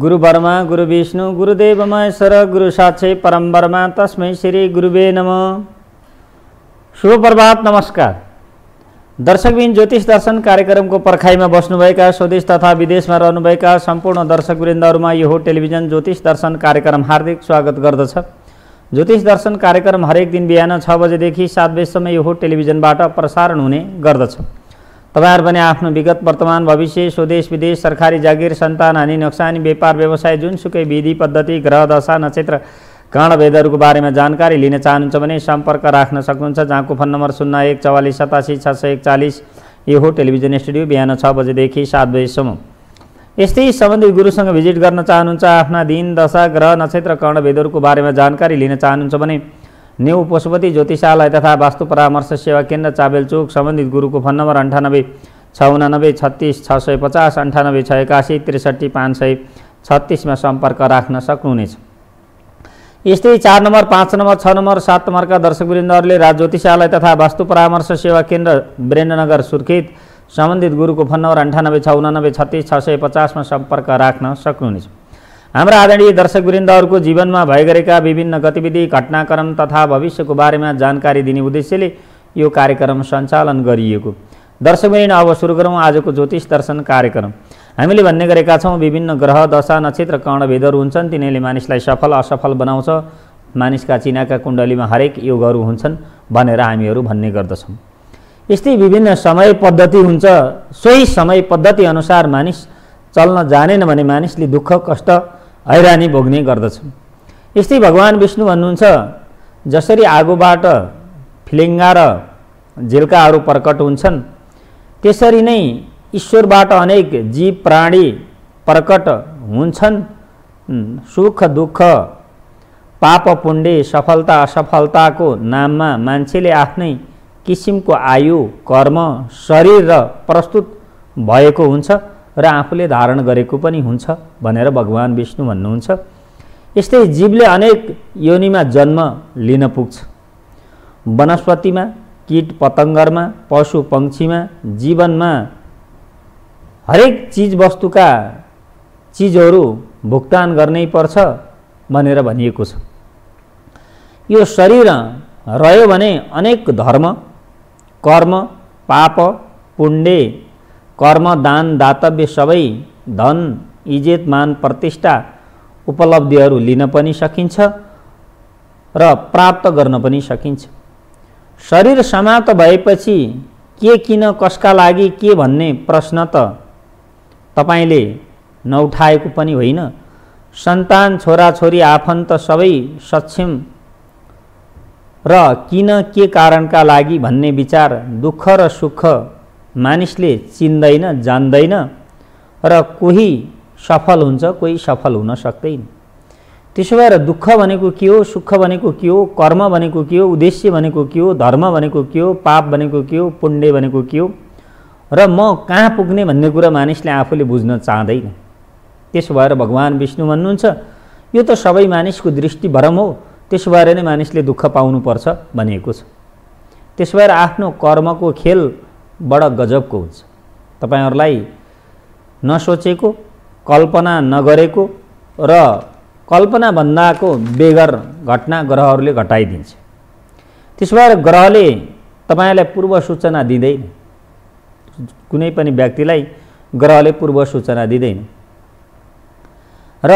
गुरु ब्रह्मा गुरु विष्णु गुरुदेव महेश्वर गुरु साक्षी परम ब्रह्मा तस्मै श्री गुरुवे नम शुभ प्रभात नमस्कार दर्शकबिन ज्योतिष दर्शन कार्यक्रमको पर्खाइमा बस्नुभएका स्वदेश तथा विदेशमा रहनुभएका सम्पूर्ण दर्शकवृन्दहरूमा यो टेलिभिजन ज्योतिष दर्शन कार्यक्रम हार्दिक स्वागत गर्दछ। ज्योतिष दर्शन कार्यक्रम हरेक दिन बिहान छ बजेदेखि सात बजीसम्म यो टेलिभिजनबाट प्रसारण हुने गर्दछ। तपाईँहरू पनि आफ्नो विगत वर्तमान भविष्य स्वदेश विदेश सरकारी जागिर सन्तान हानि नोक्सानी व्यापार व्यवसाय जुनसुकै विधि पद्धति ग्रह दशा नक्षत्र गणवेदहरूको बारेमा जानकारी लिन चाहनुहुन्छ भने सम्पर्क राख्न सक्नुहुन्छ। जहाँको फोन नम्बर शून्य एक चौवालिस सतासी छ सय एकचालिस। यो हो टेलिभिजन स्टुडियो बिहान छ बजेदेखि सात बजीसम्म। यस्तै सम्बन्धित गुरुसँग भिजिट गर्न चाहनुहुन्छ आफ्ना दिन दशा ग्रह नक्षत्र कर्णवेदहरूको बारेमा जानकारी लिन चाहनुहुन्छ भने न्यु पशुपति ज्योतिषालय तथा वास्तु परामर्श सेवा केन्द्र चाबेलचोक सम्बन्धित गुरुको फोन नम्बर अन्ठानब्बे छ उनानब्बे छत्तिस छ सय पचास अन्ठानब्बे छ एकासी त्रिसठी पाँच सय छत्तिसमा सम्पर्क राख्न सक्नुहुनेछ। यस्तै चार नम्बर पाँच नम्बर छ नम्बर सात नम्बरका दर्शकवृन्दहरूले राज ज्योतिषालय तथा वास्तु परामर्श सेवा केन्द्र वीरेन्द्रनगर सुर्खेत सम्बन्धित गुरुको फोन नम्बर अन्ठानब्बे छ उनानब्बे छत्तिस छ सय पचासमा सम्पर्क राख्न सक्नुहुनेछ। हाम्रा आदरणीय दर्शकवृन्दहरूको जीवनमा भइगरेका विभिन्न गतिविधि घटनाक्रम तथा भविष्यको बारेमा जानकारी दिने उद्देश्यले यो कार्यक्रम सञ्चालन गरिएको। दर्शकवृन्द अब सुरु गरौँ आजको ज्योतिष दर्शन कार्यक्रम। हामीले भन्ने गरेका छौँ विभिन्न ग्रह दशा नक्षत्र कर्णभेदहरू हुन्छन् तिनीहरूले मानिसलाई सफल असफल बनाउँछ। मानिसका चिनाका कुण्डलीमा हरेक योगहरू हुन्छन् भनेर हामीहरू भन्ने गर्दछौँ। यस्तै विभिन्न समय पद्धति हुन्छ। सोही समय पद्धति अनुसार मानिस चल्न जानेन भने मानिसले दुःख कष्ट हैरानी भोग्ने गर्दछन्। यस्तै भगवान् विष्णु भन्नुहुन्छ जसरी आगोबाट फिलिङ्गा र झिल्काहरू प्रकट हुन्छन् त्यसरी नै ईश्वरबाट अनेक जीव प्राणी प्रकट हुन्छन्। सुख दुःख पाप पुण्य सफलता असफलताको नाममा मान्छेले आफ्नै किसिमको आयु कर्म शरीर र प्रस्तुत भएको हुन्छ। र आफूले धारण गरेको पनि हुन्छ भनेर भगवान् विष्णु भन्नुहुन्छ। यस्तै जीवले अनेक योनिमा जन्म लिन पुग्छ। वनस्पतिमा किट पतङ्गरमा पशु पक्षीमा जीवनमा हरेक चिज वस्तुका चिजहरू भुक्तान गर्नै पर्छ भनेर भनिएको छ। यो शरीर रह्यो भने अनेक धर्म कर्म पाप पुण्य कर्म दान दातव्य सबै धन इज्जत मान प्रतिष्ठा उपलब्धिहरू लिन पनि सकिन्छ र प्राप्त गर्न पनि सकिन्छ। शरीर समाप्त भएपछि के किन कसका लागि के भन्ने प्रश्न त तपाईँले नउठाएको पनि होइन। सन्तान छोराछोरी आफन्त सबै सक्षम र किन के कारणका लागि भन्ने विचार दुःख र सुख मानिसले चिन्दैन जान्दैन र कोही सफल हुन्छ कोही सफल हुन सक्दैन। त्यसो भएर दुःख भनेको के हो सुख भनेको के हो कर्म भनेको के हो उद्देश्य भनेको के हो धर्म भनेको के हो पाप भनेको के हो पुण्य भनेको के हो र म कहाँ पुग्ने भन्ने कुरा मानिसले आफूले बुझ्न चाहँदैन। त्यसो भएर भगवान् विष्णु भन्नुहुन्छ यो त सबै मानिसको दृष्टि भरम हो त्यसो भएर नै मानिसले दुःख पाउनुपर्छ भनिएको छ। त्यसो भएर आफ्नो कर्मको खेल बडा गजबको हुन्छ। तपाईँहरूलाई नसोचेको कल्पना नगरेको र कल्पनाभन्दाको बेगर घटना ग्रहहरूले घटाइदिन्छ। त्यसो भएर ग्रहले तपाईँलाई पूर्व सूचना दिँदैन। कुनै पनि व्यक्तिलाई ग्रहले पूर्व सूचना दिँदैन। र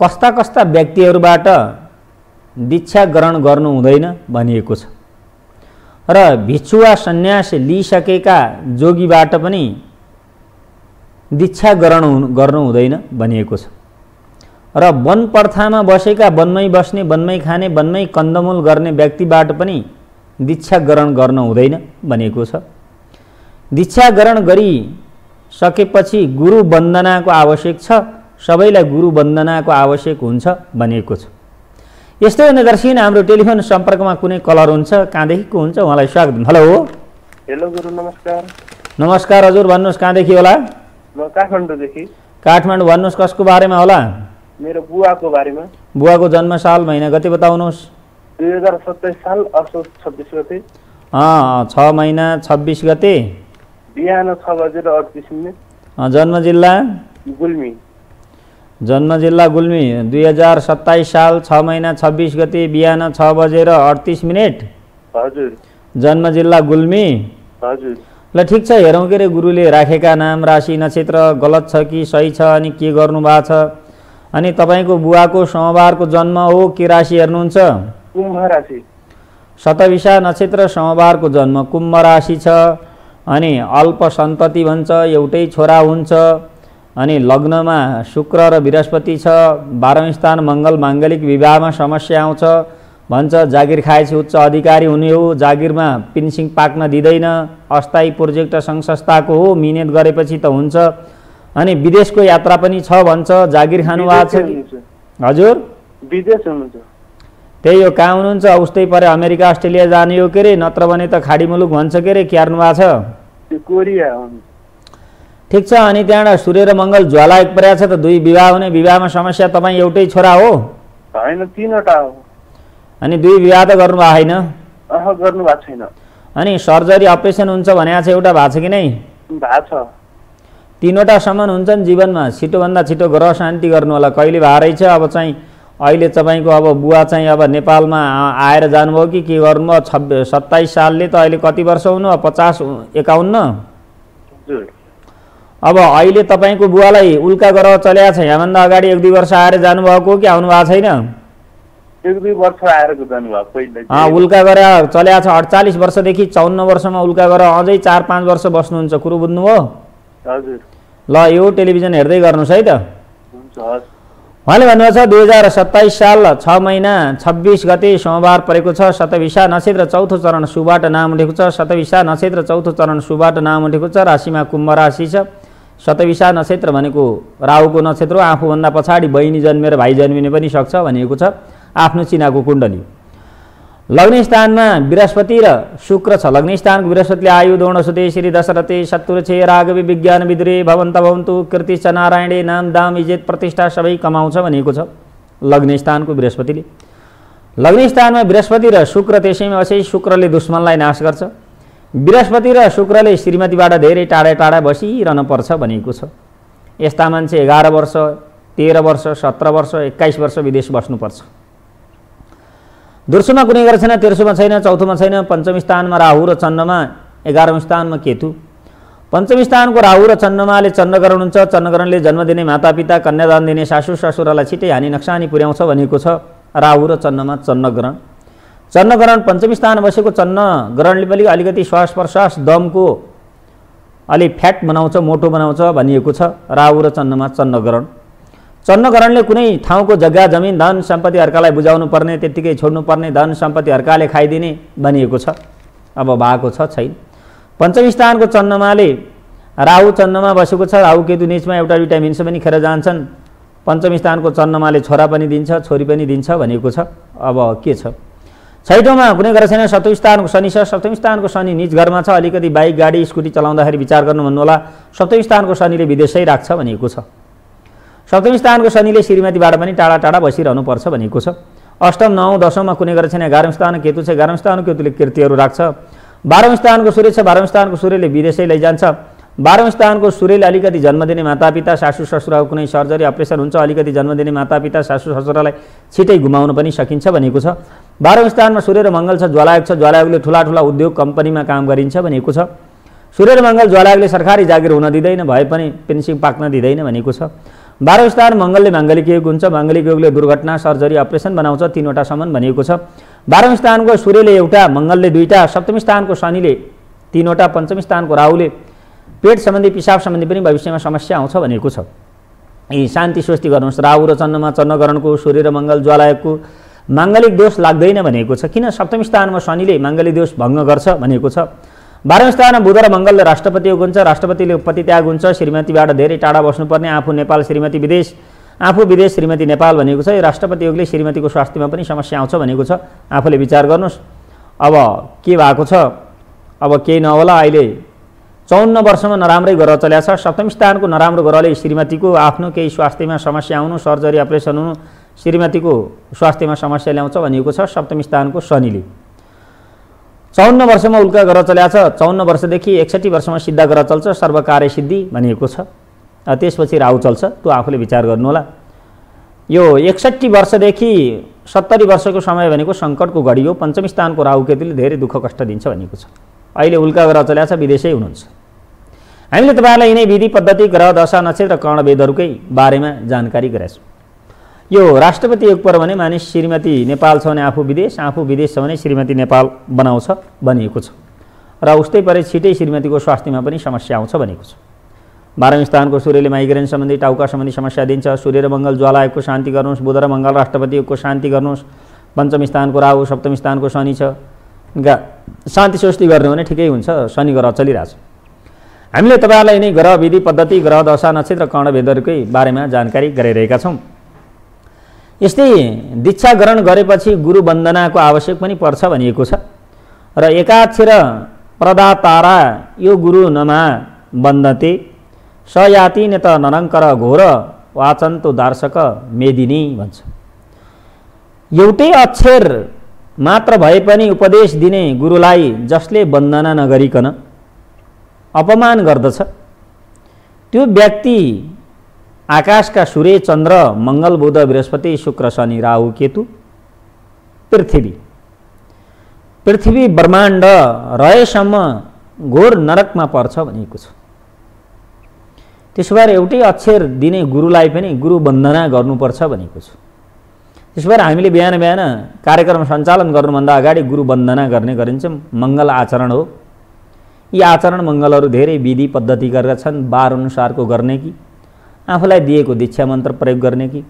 कस्ता कस्ता व्यक्तिहरूबाट दीक्षा ग्रहण गर्नु हुँदैन भनिएको छ। र भिक्षु वा सन्यास लिइसकेका जोगीबाट पनि दीक्षा ग्रहण गर्नु हुँदैन भनिएको छ। र वन प्रथामा बसेका वनमै बस्ने वनमै खाने वनमै कन्दमूल गर्ने व्यक्तिबाट पनि दीक्षा ग्रहण गर्न हुँदैन भनिएको छ। दीक्षा ग्रहण गरिसकेपछि गुरु वन्दनाको आवश्यक छ सबैलाई गुरु वन्दनाको आवश्यक हुन्छ भनिएको छ। यस्तै हुने दर्शन हाम्रो टेलिफोन सम्पर्कमा कुनै कलर हुन्छ कहाँदेखिको हुन्छ उहाँलाई स्वागत हेलो हेलो गुरु नमस्कार। नमस्कार हजुर भन्नुहोस् कहाँदेखि होला? म काठमाडौँदेखि। काठमाडौँ भन्नुहोस् कसको बारेमा होला? मेरो बुवाको बारेमा। बुवाको जन्म साल महिना गति बताउनुहोस्। दुई हजार सत्ताइस साल असोज छब्बिस गते। अँ, छ महिना छब्बिस गते। बिहान छ बजेर अडतिस मिनट। जन्म जिल्ला? गुल्मी। जन्म जिल्ला गुल्मी दुई हजार सत्ताइस साल छ महिना छब्बिस गते बिहान छ बजेर अडतिस मिनट। हजुर। जन्म जिल्ला गुल्मी। हजुर। ल ठिक छ हेरौँ के अरे गुरुले राखेका नाम राशि नक्षत्र गलत छ कि सही छ अनि के गर्नु भएको छ? अनि तपाईँको बुवाको सोमबारको जन्म हो के राशि हेर्नुहुन्छ? कुम्भ राशि। शतविषा नक्षत्र सोमबारको जन्म कुम्भ राशि छ अनि अल्प सन्तति भन्छ एउटै छोरा हुन्छ। अनि लग्नमा शुक्र र बृहस्पति छ बाह्रौँ स्थान मङ्गल माङ्गलिक विवाहमा समस्या आउँछ भन्छ जागिर खाएपछि उच्च अधिकारी हुने हो जागिरमा पिन्सिङ पाक्न दिँदैन अस्थायी प्रोजेक्ट सङ्घ संस्थाको हो मिहिनेत गरेपछि त हुन्छ। अनि विदेशको यात्रा पनि छ भन्छ जागिर खानु भएको छ। हजुर? विदेश त्यही हो कहाँ हुनुहुन्छ? उस्तै परे अमेरिका अस्ट्रेलिया जाने हो के अरे नत्र भने त खाडी मुलुक भन्छ के अरे क्यार्नु भएको छ ठिक छ अनि त्यहाँबाट सूर्य र मङ्गल ज्वाला एक परेको छ त दुई विवाह हुने विवाहमा समस्या तपाईँ एउटै छोरा हो होइन तिनवटा हो अनि दुई विवाह त गर्नु भएको होइन अह गर्नु भएको छैन अनि सर्जरी अपरेसन हुन्छ भनेको छ एउटा भएको छ कि नै भएको छ तिनवटासम्म हुन्छन् जीवनमा छिटोभन्दा छिटो ग्रह शान्ति गर्नु होला कहिले भए रहेछ अब चाहिँ अहिले तपाईँको अब बुवा चाहिँ अब नेपालमा आएर जानुभयो कि के गर्नुभयो छब्बि सत्ताइस सालले त अहिले कति वर्ष हुनु पचास एकाउन्न हजुर अब अहिले तपाईँको बुवालाई उल्का ग्रह चलेको छ यहाँभन्दा अगाडि एक दुई वर्ष आएर जानुभएको हो कि आउनु भएको छैन? एक दुई वर्ष आएर जानुभयो पहिला अँ, उल्का ग्रह चलेको छ अडचालिस वर्षदेखि चौन्न वर्षमा उल्का ग्रह अझै चार पाँच वर्ष बस्नुहुन्छ कुरो बुझ्नुभयो हजुर। ल यो टेलिभिजन हेर्दै गर्नुहोस् है त। उहाँले भन्नुभएको छ दुई हजार सत्ताइस साल छ महिना छब्बिस गते सोमबार परेको छ शतविषा नक्षत्र चौथो चरण सुबाट नाम उठेको छ शतविषा नक्षत्र चौथो चरण सुबाट नाम उठेको छ राशिमा कुम्भ राशि छ। शतविषा नक्षत्र भनेको राहुको नक्षत्र हो। आफूभन्दा पछाडि बहिनी जन्मेर भाइ जन्मिने पनि सक्छ भनिएको छ आफ्नो चिनाको कुण्डली। लग्न स्थानमा बृहस्पति र शुक्र छ। लग्न स्थानको बृहस्पतिले आयु दौण सुते श्री दशरथे शत्रु छे राघवी विज्ञान विदुरे भवन्त भवन्तु कृति च नारायणे नाम दाम इजेत प्रतिष्ठा सबै कमाउँछ भनिएको छ लग्न स्थानको बृहस्पतिले। लग्न स्थानमा बृहस्पति र शुक्र त्यसैमा अझै शुक्रले दुश्मनलाई नाश गर्छ। बृहस्पति र शुक्रले श्रीमतीबाट धेरै टाढा टाढा बसिरहन पर्छ भनिएको छ। यस्ता मान्छे एघार वर्ष तेह्र वर्ष सत्र वर्ष एक्काइस वर्ष विदेश बस्नुपर्छ। दोस्रोमा कुनै गरेको छैन तेर्सोमा छैन चौथोमा छैन पञ्चम स्थानमा राहु र चन्द्रमा एघारौँ स्थानमा केतु। पञ्चम स्थानको राहु र चन्द्रमाले चन्द्रग्रहण हुन्छ चन्द्रग्रहणले जन्म दिने मातापिता कन्यादान दिने सासु ससुरालाई छिटै हानि नक्सानी पुर्याउँछ भनेको छ। राहु र चन्द्रमा चन्द्रग्रहण। चन्द्रग्रहण पञ्चम स्थान बसेको चन्द्रग्रहणले पनि अलिकति श्वास प्रश्वास दमको अलि फ्याट बनाउँछ मोटो बनाउँछ भनिएको छ राहु र चन्द्रमा चन्द्रग्रहण चन्द्रग्रहणले कुनै ठाउँको जग्गा जमिन धन सम्पत्ति अर्कालाई बुझाउनु पर्ने त्यत्तिकै छोड्नु पर्ने धन सम्पत्ति अर्काले खाइदिने भनिएको छ। अब भएको छ छैन। पञ्चम स्थानको चन्द्रमाले राहु चन्द्रमा बसेको छ। राहु केतु निचमा एउटा दुइटा मिन्स पनि खेर जान्छन्। पञ्चम स्थानको चन्द्रमाले छोरा पनि दिन्छ छोरी पनि दिन्छ भनेको छ। अब के छ? छैटौँमा कुनै गरेको छैन सप्तम स्थानको शनि छ सप्तम स्थानको शनि निज घरमा छ अलिकति बाइक गाडी स्कुटी चलाउँदाखेरि विचार गर्नु भन्नुहोला सप्तम स्थानको शनिले विदेशै राख्छ भनेको छ। सप्तम स्थानको शनिले श्रीमतीबाट पनि टाढा टाढा बसिरहनु पर्छ भनेको छ। अष्टम नौ दशौँमा कुनै गरेको छैन एघारौँ स्थान केतु छ एघारौँ स्थान केतुले कृतिहरू राख्छ। बाह्रौँ स्थानको सूर्य छ बाह्रौँ स्थानको सूर्यले विदेशै लैजान्छ। बाह्रौँ स्थानको सूर्यले अलिकति जन्म दिने मातापिता सासु ससुराको कुनै सर्जरी अपरेसन हुन्छ अलिकति जन्म दिने मातापिता सासु ससुरालाई छिटै घुमाउन पनि सकिन्छ भनेको छ। बाह्रौँ स्थानमा सूर्य र मङ्गल छ ज्वालायोग छ। ज्वालायोगले ठुला ठुला उद्योग कम्पनीमा काम गरिन्छ भनेको छ। सूर्य र मङ्गल ज्वालायोगले सरकारी जागिर हुन दिँदैन भए पनि पेन्सिङ पाक्न दिँदैन भनेको छ। बाह्रौँ स्थान मङ्गलले माङ्गलिक योग हुन्छ। माङ्गलिक योगले दुर्घटना सर्जरी अपरेसन बनाउँछ तिनवटासम्म भनिएको छ। बाह्रौँ स्थानको सूर्यले एउटा मङ्गलले दुईवटा। सप्तम स्थानको शनिले तिनवटा पञ्चम स्थानको राहुले पेट सम्बन्धी पिसाब सम्बन्धी पनि भविष्यमा समस्या आउँछ भनेको छ। यी शान्ति स्वस्ति गर्नुहोस्। राहु र चन्द्रमा चन्द्रकरणको सूर्य र मङ्गल ज्वालायकको माङ्गलिक दोष लाग्दैन भनेको छ। किन? सप्तम स्थानमा शनिले माङ्गलिक दोष भङ्ग गर्छ भनेको छ। बाह्रौँ स्थानमा बुध र मङ्गलले राष्ट्रपति योग हुन्छ राष्ट्रपतिले पति त्याग हुन्छ। श्रीमतीबाट धेरै टाढा बस्नुपर्ने आफू नेपाल श्रीमती विदेश आफू विदेश श्रीमती नेपाल भनेको छ। यो राष्ट्रपति योगले श्रीमतीको स्वास्थ्यमा पनि समस्या आउँछ भनेको छ। आफूले विचार गर्नुहोस्। अब के भएको छ? अब केही नहोला अहिले। चौन्न वर्षमा नराम्रै ग्रह चल्या छ। सप्तम स्थानको नराम्रो ग्रहले श्रीमतीको आफ्नो केही स्वास्थ्यमा समस्या आउनु सर्जरी अपरेसन हुनु श्रीमतीको स्वास्थ्यमा समस्या ल्याउँछ भनिएको छ सप्तम स्थानको शनिले। चौन्न वर्षमा उल्का ग्रह चल्या छ। चौन्न वर्षदेखि एकसट्ठी वर्षमा सिद्ध ग्रह चल्छ सर्वकार्य सिद्धि भनिएको छ। त्यसपछि राहु चल्छ। त्यो आफूले विचार गर्नुहोला। यो एकसट्ठी वर्षदेखि सत्तरी वर्षको समय भनेको सङ्कटको घडी हो। पञ्चम स्थानको राहुकेतुले धेरै दुःख कष्ट दिन्छ भनेको छ। अहिले उल्का गरेर चल्या छ विदेशै हुनुहुन्छ। हामीले तपाईँहरूलाई यिनै विधि पद्धति ग्रह दशा नक्षत्र कर्णवेदहरूकै बारेमा जानकारी गराएको छौँ यो राष्ट्रपति योग पर्व भने मानिस श्रीमती नेपाल छ भने आफू विदेश आफू विदेश छ भने श्रीमती नेपाल बनाउँछ भनिएको छ। र उस्तै परे छिटै श्रीमतीको स्वास्थ्यमा पनि समस्या आउँछ भनेको छ। बाह्रौँ स्थानको सूर्यले माइग्रेन सम्बन्धी टाउका सम्बन्धी समस्या दिन्छ। सूर्य र मङ्गल ज्वालायोगको शान्ति गर्नुहोस् बुध र मङ्गल राष्ट्रपति योगको शान्ति गर्नुहोस् पञ्चम स्थानको राहु सप्तम स्थानको शनि छ। शान्ति स्वस्ति गर्ने भने ठिकै हुन्छ शनि ग्रह चलिरहेछ। हामीले तपाईँहरूलाई यिनै ग्रह विधि पद्धति ग्रह दशा नक्षत्र कर्णभेदहरूकै बारेमा जानकारी गराइरहेका छौँ। यस्तै दीक्षा ग्रहण गरेपछि गुरु वन्दनाको आवश्यक पनि पर्छ भनिएको छ। र एकाक्षर प्रदातारा यो गुरु नमा वन्दते सयाति नेत नरङ्कर घोर वाचन्तो दार्शक मेदिनी भन्छ। एउटै अक्षर मात्र भए पनि उपदेश दिने गुरुलाई जसले वन्दना नगरिकन अपमान गर्दछ। त्यो व्यक्ति आकाशका सूर्य चन्द्र मङ्गल बुध बृहस्पति शुक्र शनि राहु केतु पृथ्वी। पृथ्वी ब्रह्माण्ड रहेसम्म घोर नरकमा पर्छ भनिएको छ। त्यसो भएर एउटै अक्षर दिने गुरुलाई पनि गुरु वन्दना गर्नुपर्छ भनेको छ। त्यसो भएर हामीले बिहान बिहान कार्यक्रम सञ्चालन गर्नुभन्दा अगाडि गुरु वन्दना गर्ने गरिन्छ। मङ्गल आचरण हो। यी आचरण मङ्गलहरू धेरै विधि पद्धति गरेका छन् बार अनुसारको गर्ने कि? आफूलाई दिएको दीक्षा मन्त्र प्रयोग गर्ने कि?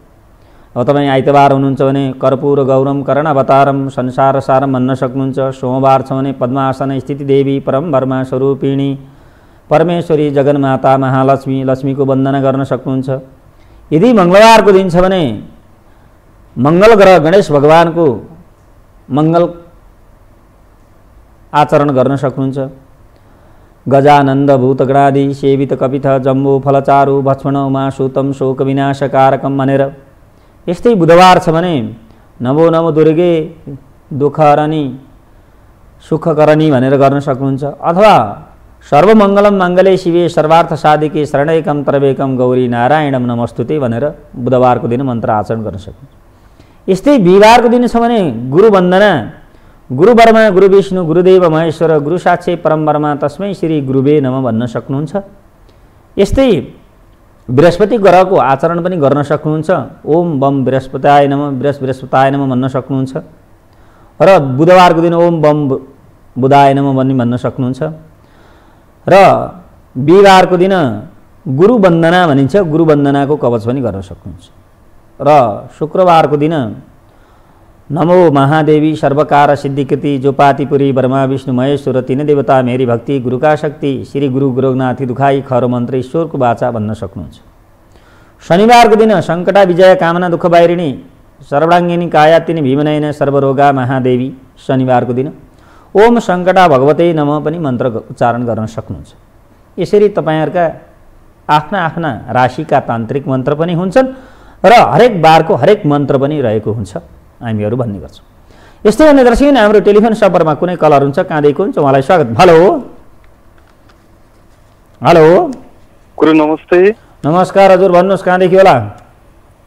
अब तपाईँ आइतबार हुनुहुन्छ भने कर्पुर गौरम करण अवतारम संसार सारम भन्न सक्नुहुन्छ। सोमबार छ भने पद्मासन स्थिति देवी परम वर्मा स्वरूपिणी परमेश्वरी जगन्माता महालक्ष्मी लक्ष्मीको वन्दना गर्न सक्नुहुन्छ। यदि मङ्गलबारको दिन छ भने मङ्गल ग्रह गणेश भगवानको मङ्गल आचरण गर्न सक्नुहुन्छ। गजानन्द भूतगणादि सेवित कपिथ जम्बो फलचारु भक्ष्मण उमा सुतम शोक विनाशकारकम भनेर यस्तै बुधबार छ भने नमो नमो दुर्गे दुःखहरणी सुखकरणी भनेर गर्न सक्नुहुन्छ। अथवा सर्वमङ्गलम मङ्गले शिवे सर्वार्थ साधिके शरणैकम तरवेकम गौरी नारायणम नमस्तुते भनेर बुधबारको दिन मन्त्र आचरण गर्न सक्नुहुन्छ। यस्तै बिहिबारको दिन छ भने गुरु गुरु वर्मा गुरु विष्णु गुरुदेव महेश्वर गुरु साक्षे परम वर्मा तस्मै श्री गुरुवे नम भन्न सक्नुहुन्छ। यस्तै बृहस्पति ग्रहको आचरण पनि गर्न सक्नुहुन्छ। ओम बम बृहस्पताय नम बृहस् बृहस्पताय नम भन्न सक्नुहुन्छ। र बुधबारको दिन ओम बम बुधाय नम भन्ने भन्न सक्नुहुन्छ। र बिहिबारको दिन गुरु वन्दना भनिन्छ। गुरु वन्दनाको कवच पनि गर्न सक्नुहुन्छ। र शुक्रबारको दिन नमो महादेवी सर्वकार सिद्धिकृति जोपातिपुरी ब्रह्मा विष्णु महेश्वर तिन देवता मेरी भक्ति गुरुका शक्ति श्री गुरु गुरुनाथी दुखाई खर मन्त्र ईश्वरको बाचा भन्न सक्नुहुन्छ। शनिबारको दिन सङ्कटा विजय कामना दुःख बाहिरिणी सर्वाङ्गिनी कायातिनी भीमनयन सर्वरोगा महादेवी शनिबारको दिन ओम सङ्कटा भगवते नम पनि मन्त्र उच्चारण गर्न सक्नुहुन्छ। यसरी तपाईँहरूका आफ्ना आफ्ना राशिका तान्त्रिक मन्त्र पनि हुन्छन् र हरेक बारको हरेक मन्त्र पनि रहेको हुन्छ। हामीहरू भन्ने गर्छौँ। यस्तै भने दर्शक हाम्रो टेलिफोन सम्पर्कमा कुनै कलर हुन्छ कहाँदेखि हुन्छ उहाँलाई स्वागत। हेलो। हेलो। गुरु नमस्ते। नमस्कार हजुर भन्नुहोस् कहाँदेखि होला?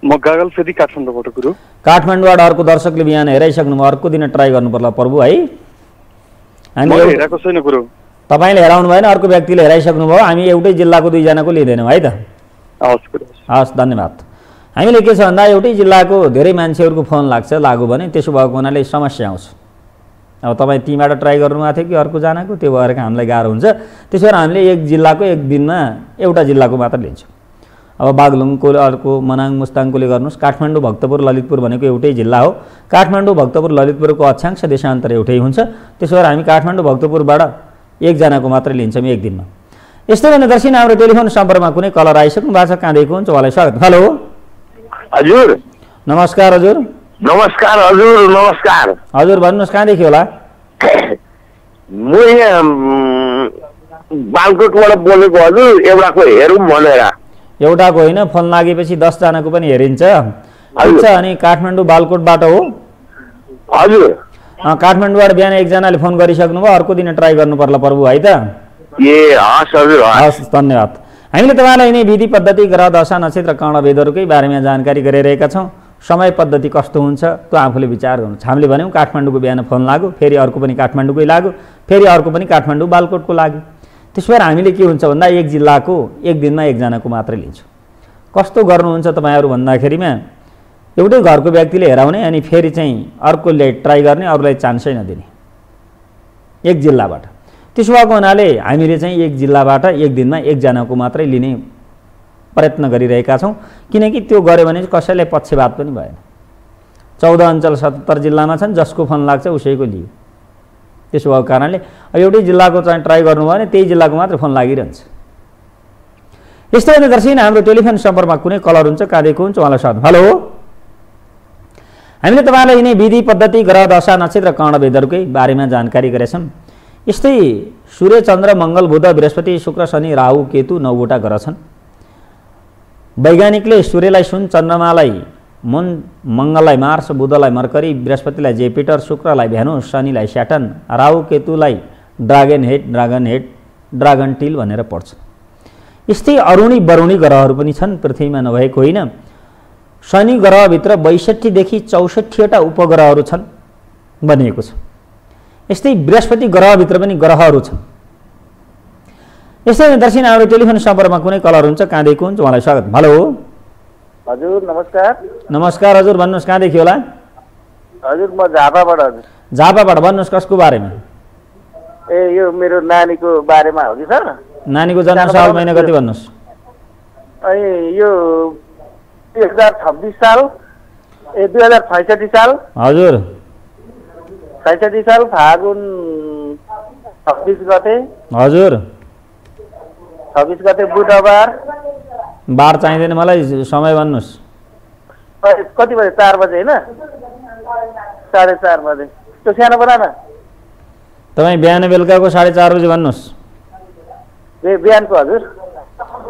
म गागल फेरि काठमाडौँबाट गुरु। काठमाडौँबाट अर्को दर्शकले बिहान हेराइसक्नुभयो अर्को दिन ट्राई गर्नु पर्ला प्रभु है? हामी हेरेको छैन गुरु। तपाईँले हेराउनु भएन अर्को व्यक्तिले हेराइसक्नुभयो हामी एउटै जिल्लाको दुईजनाको लिँदैनौँ है त? हवस् हस् धन्यवाद। हामीले के छ भन्दा एउटै जिल्लाको धेरै मान्छेहरूको फोन लाग्छ लागु भने त्यसो भएको हुनाले समस्या आउँछ। अब तपाईँ तीबाट ट्राई गर्नुभएको थियो कि अर्कोजनाको त्यो भएर हामीलाई गाह्रो हुन्छ। त्यसो भएर हामीले एक जिल्लाको एक दिनमा एउटा जिल्लाको मात्र लिन्छौँ। अब बागलुङको अर्को मनाङ मुस्ताङकोले गर्नुहोस् काठमाडौँ भक्तपुर ललितपुर भनेको एउटै जिल्ला हो। काठमाडौँ भक्तपुर ललितपुरको अक्षांश देशान्तर एउटै हुन्छ। त्यसो भएर हामी काठमाडौँ भक्तपुरबाट एकजनाको मात्रै लिन्छौँ एक दिनमा। यस्तै भने दर्शन हाम्रो टेलिफोन सम्पर्कमा कुनै कलर आइसक्नु भएको छ कहाँदेखि हुन्छ उहाँलाई स्वागत। हेलो। हजुर। नमस्कार हजुर। नमस्कार हजुर नमस्कार। हजुर भन्नुहोस् कहाँदेखि होला? म यहाँ बालकोटबाट बोलेको हजुर एउटाको हेरौँ भनेर। एउटाको होइन फोन लागेपछि दसजनाको पनि हेरिन्छ। ठिक छ अनि काठमाडौँ बालकोटबाट हो? हजुर। काठमाडौँबाट बिहान एकजनाले फोन गरिसक्नुभयो अर्को दिन ट्राई गर्नु पर्ला प्रभु है त? ए हस् हजुर हस्। हस् धन्यवाद। हामीले तपाईँलाई यिनै विधि पद्धति ग्रह दशा नक्षत्र कर्णवेदहरूकै बारेमा जानकारी गराइरहेका छौँ। समय पद्धति कस्तो हुन्छ त्यो आफूले विचार गर्नु हामीले भन्यौँ काठमाडौँको बिहान फोन लाग्यो फेरि अर्को पनि काठमाडौँकै लाग्यो फेरि अर्को पनि काठमाडौँ बालकोटको लाग्यो। त्यसो भएर हामीले के हुन्छ भन्दा एक जिल्लाको एक दिनमा एकजनाको मात्रै लिन्छौँ। कस्तो गर्नुहुन्छ तपाईँहरू भन्दाखेरिमा एउटै घरको व्यक्तिले हेराउने अनि फेरि चाहिँ अर्कोले ट्राई गर्ने अरूलाई चान्सै नदिने। एक जिल्लाबाट। त्यसो भएको हुनाले हामीले चाहिँ एक जिल्लाबाट एक दिनमा एकजनाको मात्रै लिने प्रयत्न गरिरहेका छौँ। किनकि त्यो गऱ्यो भने कसैलाई पक्षपात पनि भएन। चौध अञ्चल सत्तर जिल्लामा छन् जसको फोन लाग्छ उसैको लियो। त्यसो भएको कारणले एउटै जिल्लाको चाहिँ ट्राई गर्नुभयो भने त्यही जिल्लाको मात्र फोन लागिरहन्छ। यस्तै भने दर्शन हाम्रो टेलिफोन सम्पर्कमा कुनै कलर हुन्छ काँदेको हुन्छ उहाँलाई स्वागत हेलो? हामीले तपाईँलाई यिनै विधि पद्धति ग्रह दशा नक्षत्र कर्णवेदहरूकै बारेमा जानकारी गरेछौँ। यस्तै सूर्य चन्द्र मङ्गल बुध बृहस्पति शुक्र शनि राहु केतु नौवटा ग्रह छन्। वैज्ञानिकले सूर्यलाई सुन चन्द्रमालाई मुन मङ्गललाई मार्स बुधलाई मर्करी बृहस्पतिलाई जेपिटर शुक्रलाई भ्यानु शनिलाई Saturn Rahu केतुलाई dragon head dragon head dragon tail भनेर पढ्छ। यस्तै अरुणी बरुणी ग्रहहरू पनि छन् पृथ्वीमा नभएको होइन। शनि ग्रहभित्र बैसठीदेखि चौसठीवटा उपग्रहहरू छन् भनिएको छ। यस्तै बृहस्पति ग्रहभित्र पनि ग्रहहरू छन्। यस्तै दर्शन हाम्रो टेलिफोन सम्पर्कमा कुनै कलर हुन्छ कहाँदेखि हुन्छ उहाँलाई स्वागत। हेलो। हजुर नमस्कार। नमस्कार हजुर भन्नुहोस् कहाँदेखि होला? हजुर म झापाबाट हजुर। झापाबाट भन्नुहोस् कसको बारेमा? ए यो मेरो नानीको बारेमा हो कि सर? नानीको जन्म साल महिना कति भन्नुहोस्? अनि यो दुई हजार छब्बिस साल ए दुई हजार छैसठी साल। हजुर। छैसठी साल फागुन छब्बिस गते। हजुर। छब्बिस गते बुधबार। बार चाहिँदैन मलाई समय भन्नुहोस्। कति बजे? चार बजे होइन? साढे चार बजे। त्यो सानो बना न तपाईँ बिहान बेलुकाको साढे चार बजी भन्नुहोस्। ए बिहानको हजुर।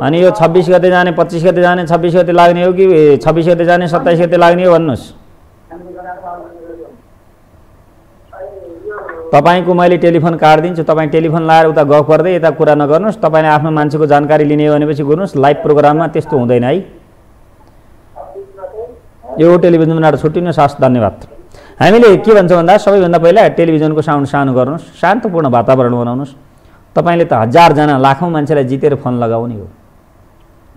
अनि यो छब्बिस गते जाने पच्चिस गते जाने छब्बिस गते लाग्ने हो कि छब्बिस गते जाने सत्ताइस गते लाग्ने हो भन्नुहोस्। तपाईँको मैले टेलिफोन काटिदिन्छु तपाईँ टेलिफोन लाएर उता गफ गर्दै यता कुरा नगर्नुहोस् तपाईँले आफ्नो मान्छेको जानकारी लिने हो भनेपछि गर्नुहोस् लाइभ प्रोग्राममा त्यस्तो हुँदैन है। यो टेलिभिजनबाट छुट्टिनुहोस् हस् धन्यवाद। हामीले के भन्छौँ भन्दा सबैभन्दा पहिला टेलिभिजनको साउन्ड सानो गर्नुहोस् शान्तपूर्ण वातावरण बनाउनुहोस्। तपाईँले त हजारजना लाखौँ मान्छेलाई जितेर फोन लगाउने हो।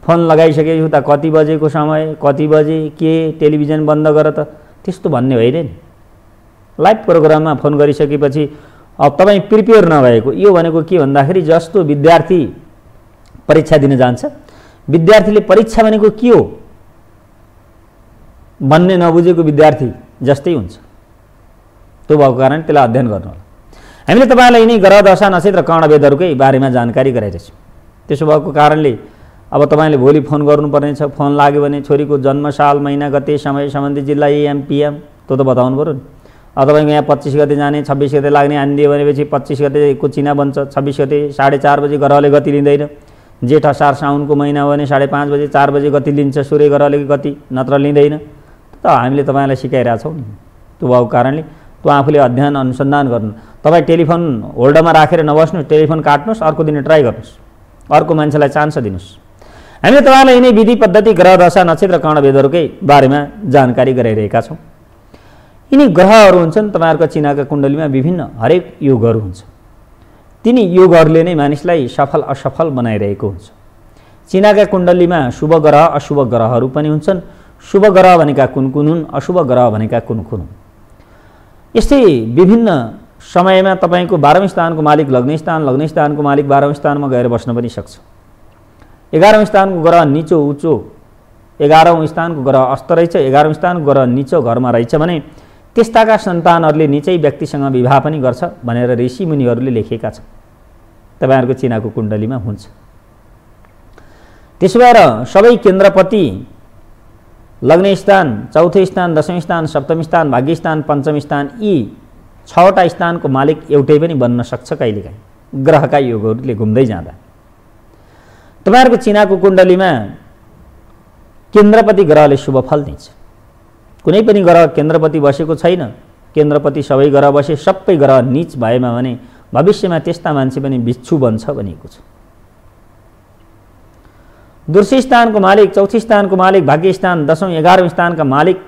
फोन लगाइसकेपछि उता कति बजेको समय कति बजे के टेलिभिजन बन्द गर त त्यस्तो भन्ने होइन नि। लाइभ प्रोग्राममा फोन गरिसकेपछि अब तपाईँ प्रिपेयर नभएको यो भनेको के भन्दाखेरि जस्तो विद्यार्थी परीक्षा दिन जान्छ विद्यार्थीले परीक्षा भनेको के हो? भन्ने नबुझेको विद्यार्थी जस्तै हुन्छ। त्यो भएको कारण त्यसलाई अध्ययन गर्नु होला हामीले तपाईँलाई यिनै ग्रह दशा नक्षत्र कर्णवेदहरूकै बारेमा जानकारी गराइरहेछौँ। त्यसो भएको कारणले अब तपाईँले भोलि फोन गर्नुपर्ने छ फोन लाग्यो भने छोरीको जन्म साल महिना गते समय सम्बन्धित जिल्ला एएम पिएम त्यो त बताउनु पऱ्यो नि। तपाईँको यहाँ पच्चिस गते जाने छब्बिस गते लाग्ने हानिदियो भनेपछि पच्चिस गतेको चिना बन्छ छब्बिस गते साढे चार बजी ग्रहले गति लिँदैन। जेठ असार साउनको महिना हो भने साढे पाँच बजे चार बजे गति लिन्छ सूर्य ग्रहले गति नत्र लिँदैन। त हामीले तपाईँलाई सिकाइरहेछौँ नि त्यो भएको कारणले। त्यो आफूले अध्ययन अनुसन्धान गर्नु। तपाईँ टेलिफोन होल्डमा राखेर नबस्नुहोस् टेलिफोन काट्नुहोस् अर्को दिन ट्राई गर्नुहोस्। अर्को मान्छेलाई चान्स दिनुहोस्। हामीले तपाईँलाई यिनै विधि पद्धति ग्रह दशा नक्षत्र कर्णवेदहरूकै बारेमा जानकारी गराइरहेका छौँ। यिनी ग्रहहरू हुन्छन् तपाईँहरूको चिनाका कुण्डलीमा विभिन्न हरेक योगहरू हुन्छ तिनी योगहरूले नै मानिसलाई सफल असफल बनाइरहेको हुन्छ। चिनाका कुण्डलीमा शुभ ग्रह अशुभ ग्रहहरू पनि हुन्छन्। शुभ ग्रह भनेका कुन कुन हुन् अशुभ ग्रह भनेका कुन कुन हुन्। यस्तै विभिन्न समयमा तपाईँको बाह्रौँ स्थानको मालिक लग्ने स्थान लग्ने स्थानको मालिक बाह्रौँ स्थानमा गएर बस्न पनि सक्छ। एघारौँ स्थानको ग्रह निचो उचो एघारौँ स्थानको ग्रह अस्त रहेछ। एघारौँ स्थानको ग्रह निचो घरमा रहेछ भने त्यस्ताका सन्तानहरूले निचै व्यक्तिसँग विवाह पनि गर्छ भनेर ऋषि मुनिहरूले लेखेका छन्। तपाईँहरूको चिनाको कुण्डलीमा हुन्छ। त्यसो भएर सबै केन्द्रपति लग्ने स्थान चौथो स्थान दशौँ स्थान सप्तम स्थान भाग्य स्थान पञ्चम स्थान यी छवटा स्थानको मालिक एउटै पनि बन्न सक्छ कहिलेकाहीँ। ग्रहका योगहरूले घुम्दै जाँदा। तपाईँहरूको चिनाको कुण्डलीमा केन्द्रपति ग्रहले शुभ फल दिन्छ। कुनै पनि ग्रह केन्द्रपति बसेको छैन। केन्द्रपति सबै ग्रह बसे सबै ग्रह निच भएमा भने भविष्यमा त्यस्ता मान्छे पनि बिच्छु बन्छ भनिएको छ। दोस्रो स्थानको मालिक चौथी स्थानको मालिक भाग्य स्थान दसौँ एघारौँ स्थानका मालिक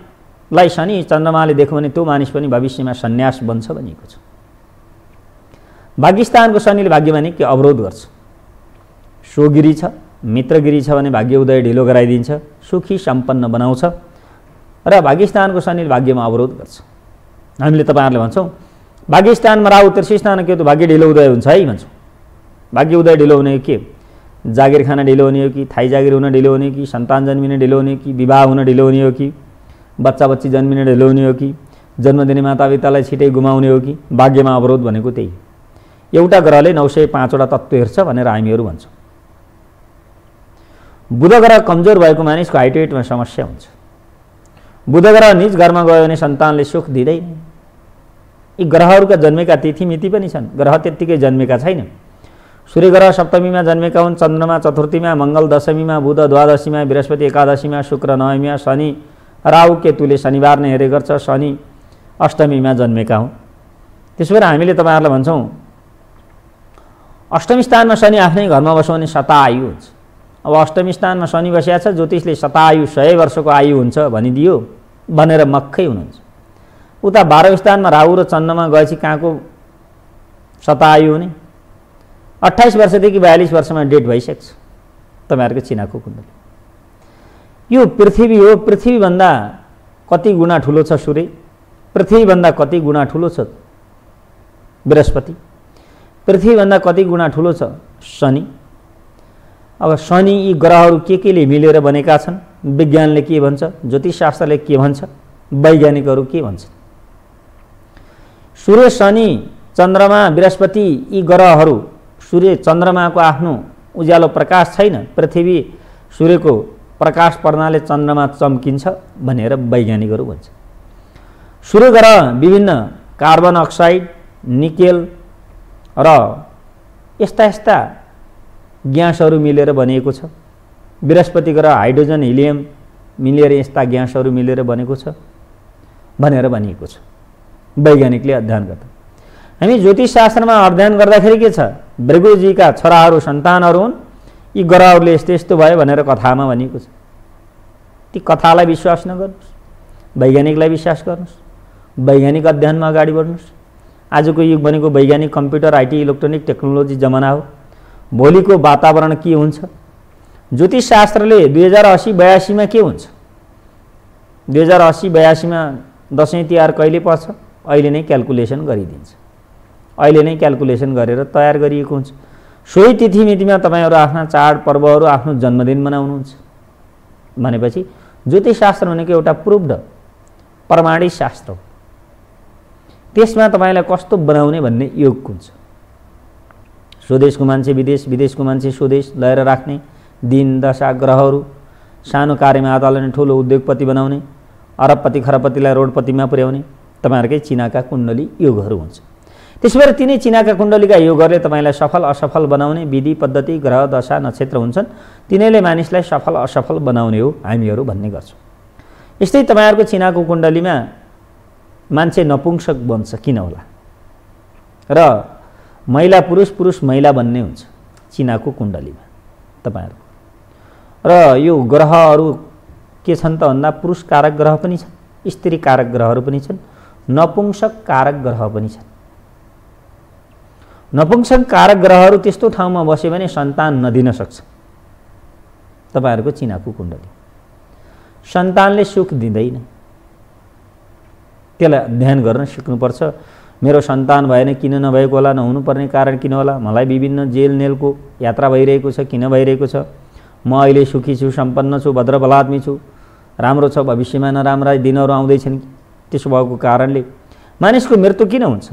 शनिलाई शनि चन्द्रमाले देख्यो भने त्यो मानिस पनि भविष्यमा सन्यास बन्छ भनिएको छ। भाग्यस्थानको शनिले भाग्यमा के अवरोध गर्छ। सोगिरी छ मित्रगिरी छ भने भाग्य उदय ढिलो गराइदिन्छ सुखी सम्पन्न बनाउँछ। र भाग्यस्थानको शनिले भाग्यमा अवरोध गर्छ। हामीले तपाईँहरूले भन्छौँ भाग्यस्थानमा राहु तीर्थस्थान के त? भाग्य ढिलो उदय हुन्छ है भन्छौँ। भाग्य उदय ढिलो हुने के? जागिर खान ढिलो हुने हो कि? थाई जागिर हुन ढिलो हुने कि? सन्तान जन्मिने ढिलो हुने कि? विवाह हुन ढिलो हुने हो कि? बच्चा बच्ची जन्मिने ढिलो हुने हो कि? जन्म दिने मातापितालाई छिटै गुमाउने हो कि? भाग्यमा अवरोध भनेको त्यही एउटा ग्रहले नौ सय पाँचवटा तत्त्व हेर्छ भनेर हामीहरू भन्छौँ। बुध ग्रह कमजोर भएको मानिसको हाइट वेटमा समस्या हुन्छ। बुध ग्रह निज घरमा गयो भने सन्तानले सुख दिँदैन यी ग्रहहरूका जन्मेका तिथि मिति पनि छन्। ग्रह त्यत्तिकै जन्मेका छैनन्। सूर्य ग्रह सप्तमीमा जन्मेका हुन् चन्द्रमा चतुर्थीमा मङ्गल दशमीमा बुध द्वादशीमा बृहस्पति एकादशीमा शुक्र नवमीमा शनि राहु केतुले शनिबार नै हेरे गर्छ शनि अष्टमीमा जन्मेका हुन्। त्यसो भएर हामीले तपाईँहरूलाई भन्छौँ अष्टमी स्थानमा शनि आफ्नै घरमा बस्यो भने शतायु हुन्छ। अब अष्टमी स्थानमा शनि बसिया छ ज्योतिषले शतायु सय वर्षको आयु हुन्छ भनिदियो भनेर मक्खै हुनुहुन्छ। उता बाह्रौँ स्थानमा राहु र चन्द्रमा गएपछि कहाँको शतायु हुने? अट्ठाइस वर्षदेखि बयालिस वर्षमा डेट भइसक्छ तपाईँहरूको चिनाको कुण्डली। यो पृथ्वी हो पृथ्वीभन्दा कति गुणा ठुलो छ सूर्य? पृथ्वीभन्दा कति गुणा ठुलो छ बृहस्पति? पृथ्वीभन्दा कति गुणा ठुलो छ शनि? अब शनि यी ग्रहहरू के केले मिलेर बनेका छन्? विज्ञानले के भन्छ? ज्योतिषशास्त्रले के भन्छ? वैज्ञानिकहरू के भन्छन्? सूर्य शनि चन्द्रमा बृहस्पति यी ग्रहहरू सूर्य चन्द्रमाको आफ्नो उज्यालो प्रकाश छैन पृथ्वी सूर्यको प्रकाश पर्नाले चन्द्रमा चम्किन्छ भनेर वैज्ञानिकहरू भन्छ सूर्य ग्रह विभिन्न कार्बन अक्साइड निकेल र यस्ता यस्ता ग्यासहरू मिलेर बनिएको छ। बृहस्पति ग्रह हाइड्रोजन हिलियम मिलेर यस्ता ग्यासहरू मिलेर बनेको छ भनेर भनिएको छ। वैज्ञानिकले अध्ययन गर्दा। हामी ज्योतिषशास्त्रमा अध्ययन गर्दाखेरि के छ? भृगुजीका छोराहरू सन्तानहरू हुन् यी ग्रहहरूले यस्तो यस्तो भयो भनेर कथामा भनिएको छ। ती कथालाई विश्वास नगर्नुहोस्। वैज्ञानिकलाई विश्वास गर्नुहोस्। वैज्ञानिक अध्ययनमा अगाडि बढ्नुहोस्। आजको युग भनेको वैज्ञानिक कम्प्युटर आइटी इलेक्ट्रोनिक टेक्नोलोजी जमाना हो। भोलिको वातावरण के हुन्छ? ज्योतिषशास्त्रले दुई हजार असी बयासीमा के हुन्छ? दुई हजार असी बयासीमा दसैँ तिहार कहिले पर्छ? अहिले नै क्यालकुलेसन गरिदिन्छ। अहिले नै क्यालकुलेसन गरेर तयार गरिएको हुन्छ। सोही तिथि मितिमा तपाईँहरू आफ्ना चाड पर्वहरू आफ्नो जन्मदिन मनाउनुहुन्छ। भनेपछि ज्योतिषशास्त्र भनेको एउटा प्रुभड प्रमाणित शास्त्र हो। त्यसमा तपाईँलाई कस्तो बनाउने भन्ने योग हुन्छ। स्वदेशको मान्छे विदेश विदेशको मान्छे स्वदेश लगेर राख्ने दिन दशा ग्रहहरू सानो कार्यमा अदालतले ठुलो उद्योगपति बनाउने अरबपति खरबपतिलाई रोडपतिमा पुर्याउने तपाईँहरूकै चिनाका कुण्डली योगहरू हुन्छ। त्यसो भएर तिनै चिनाका कुण्डलीका योगहरूले तपाईँलाई सफल असफल बनाउने विधि पद्धति ग्रह दशा नक्षत्र हुन्छन्। तिनैले मानिसलाई सफल असफल बनाउने हो हामीहरू भन्ने गर्छौँ। यस्तै तपाईँहरूको चिनाको कुण्डलीमा मान्छे नपुंसक बन्छ किन होला? र महिला पुरुष पुरुष महिला भन्ने हुन्छ। चिनाको कुण्डलीमा। तपाईँहरूको। र यो ग्रहहरू के छन् त भन्दा पुरुष कारक ग्रह पनि छन् स्त्री कारक ग्रहहरू पनि छन् नपुंसक कारक ग्रह पनि छन्। नपुंसक कारक ग्रहहरू त्यस्तो ठाउँमा बस्यो भने सन्तान नदिन सक्छ। तपाईँहरूको चिनाको कुण्डली। सन्तानले सुख दिँदैन। त्यसलाई अध्ययन गर्न सिक्नुपर्छ। मेरो सन्तान भएन किन नभएको होला नहुनुपर्ने कारण किन होला? मलाई विभिन्न जेल नेलको यात्रा भइरहेको छ किन भइरहेको छ? म अहिले सुखी छु सम्पन्न छु भद्र बलात्मी छु। राम्रो छ भविष्यमा नराम्रा दिनहरू आउँदैछन् त्यसो भएको कारणले मानिसको मृत्यु किन हुन्छ?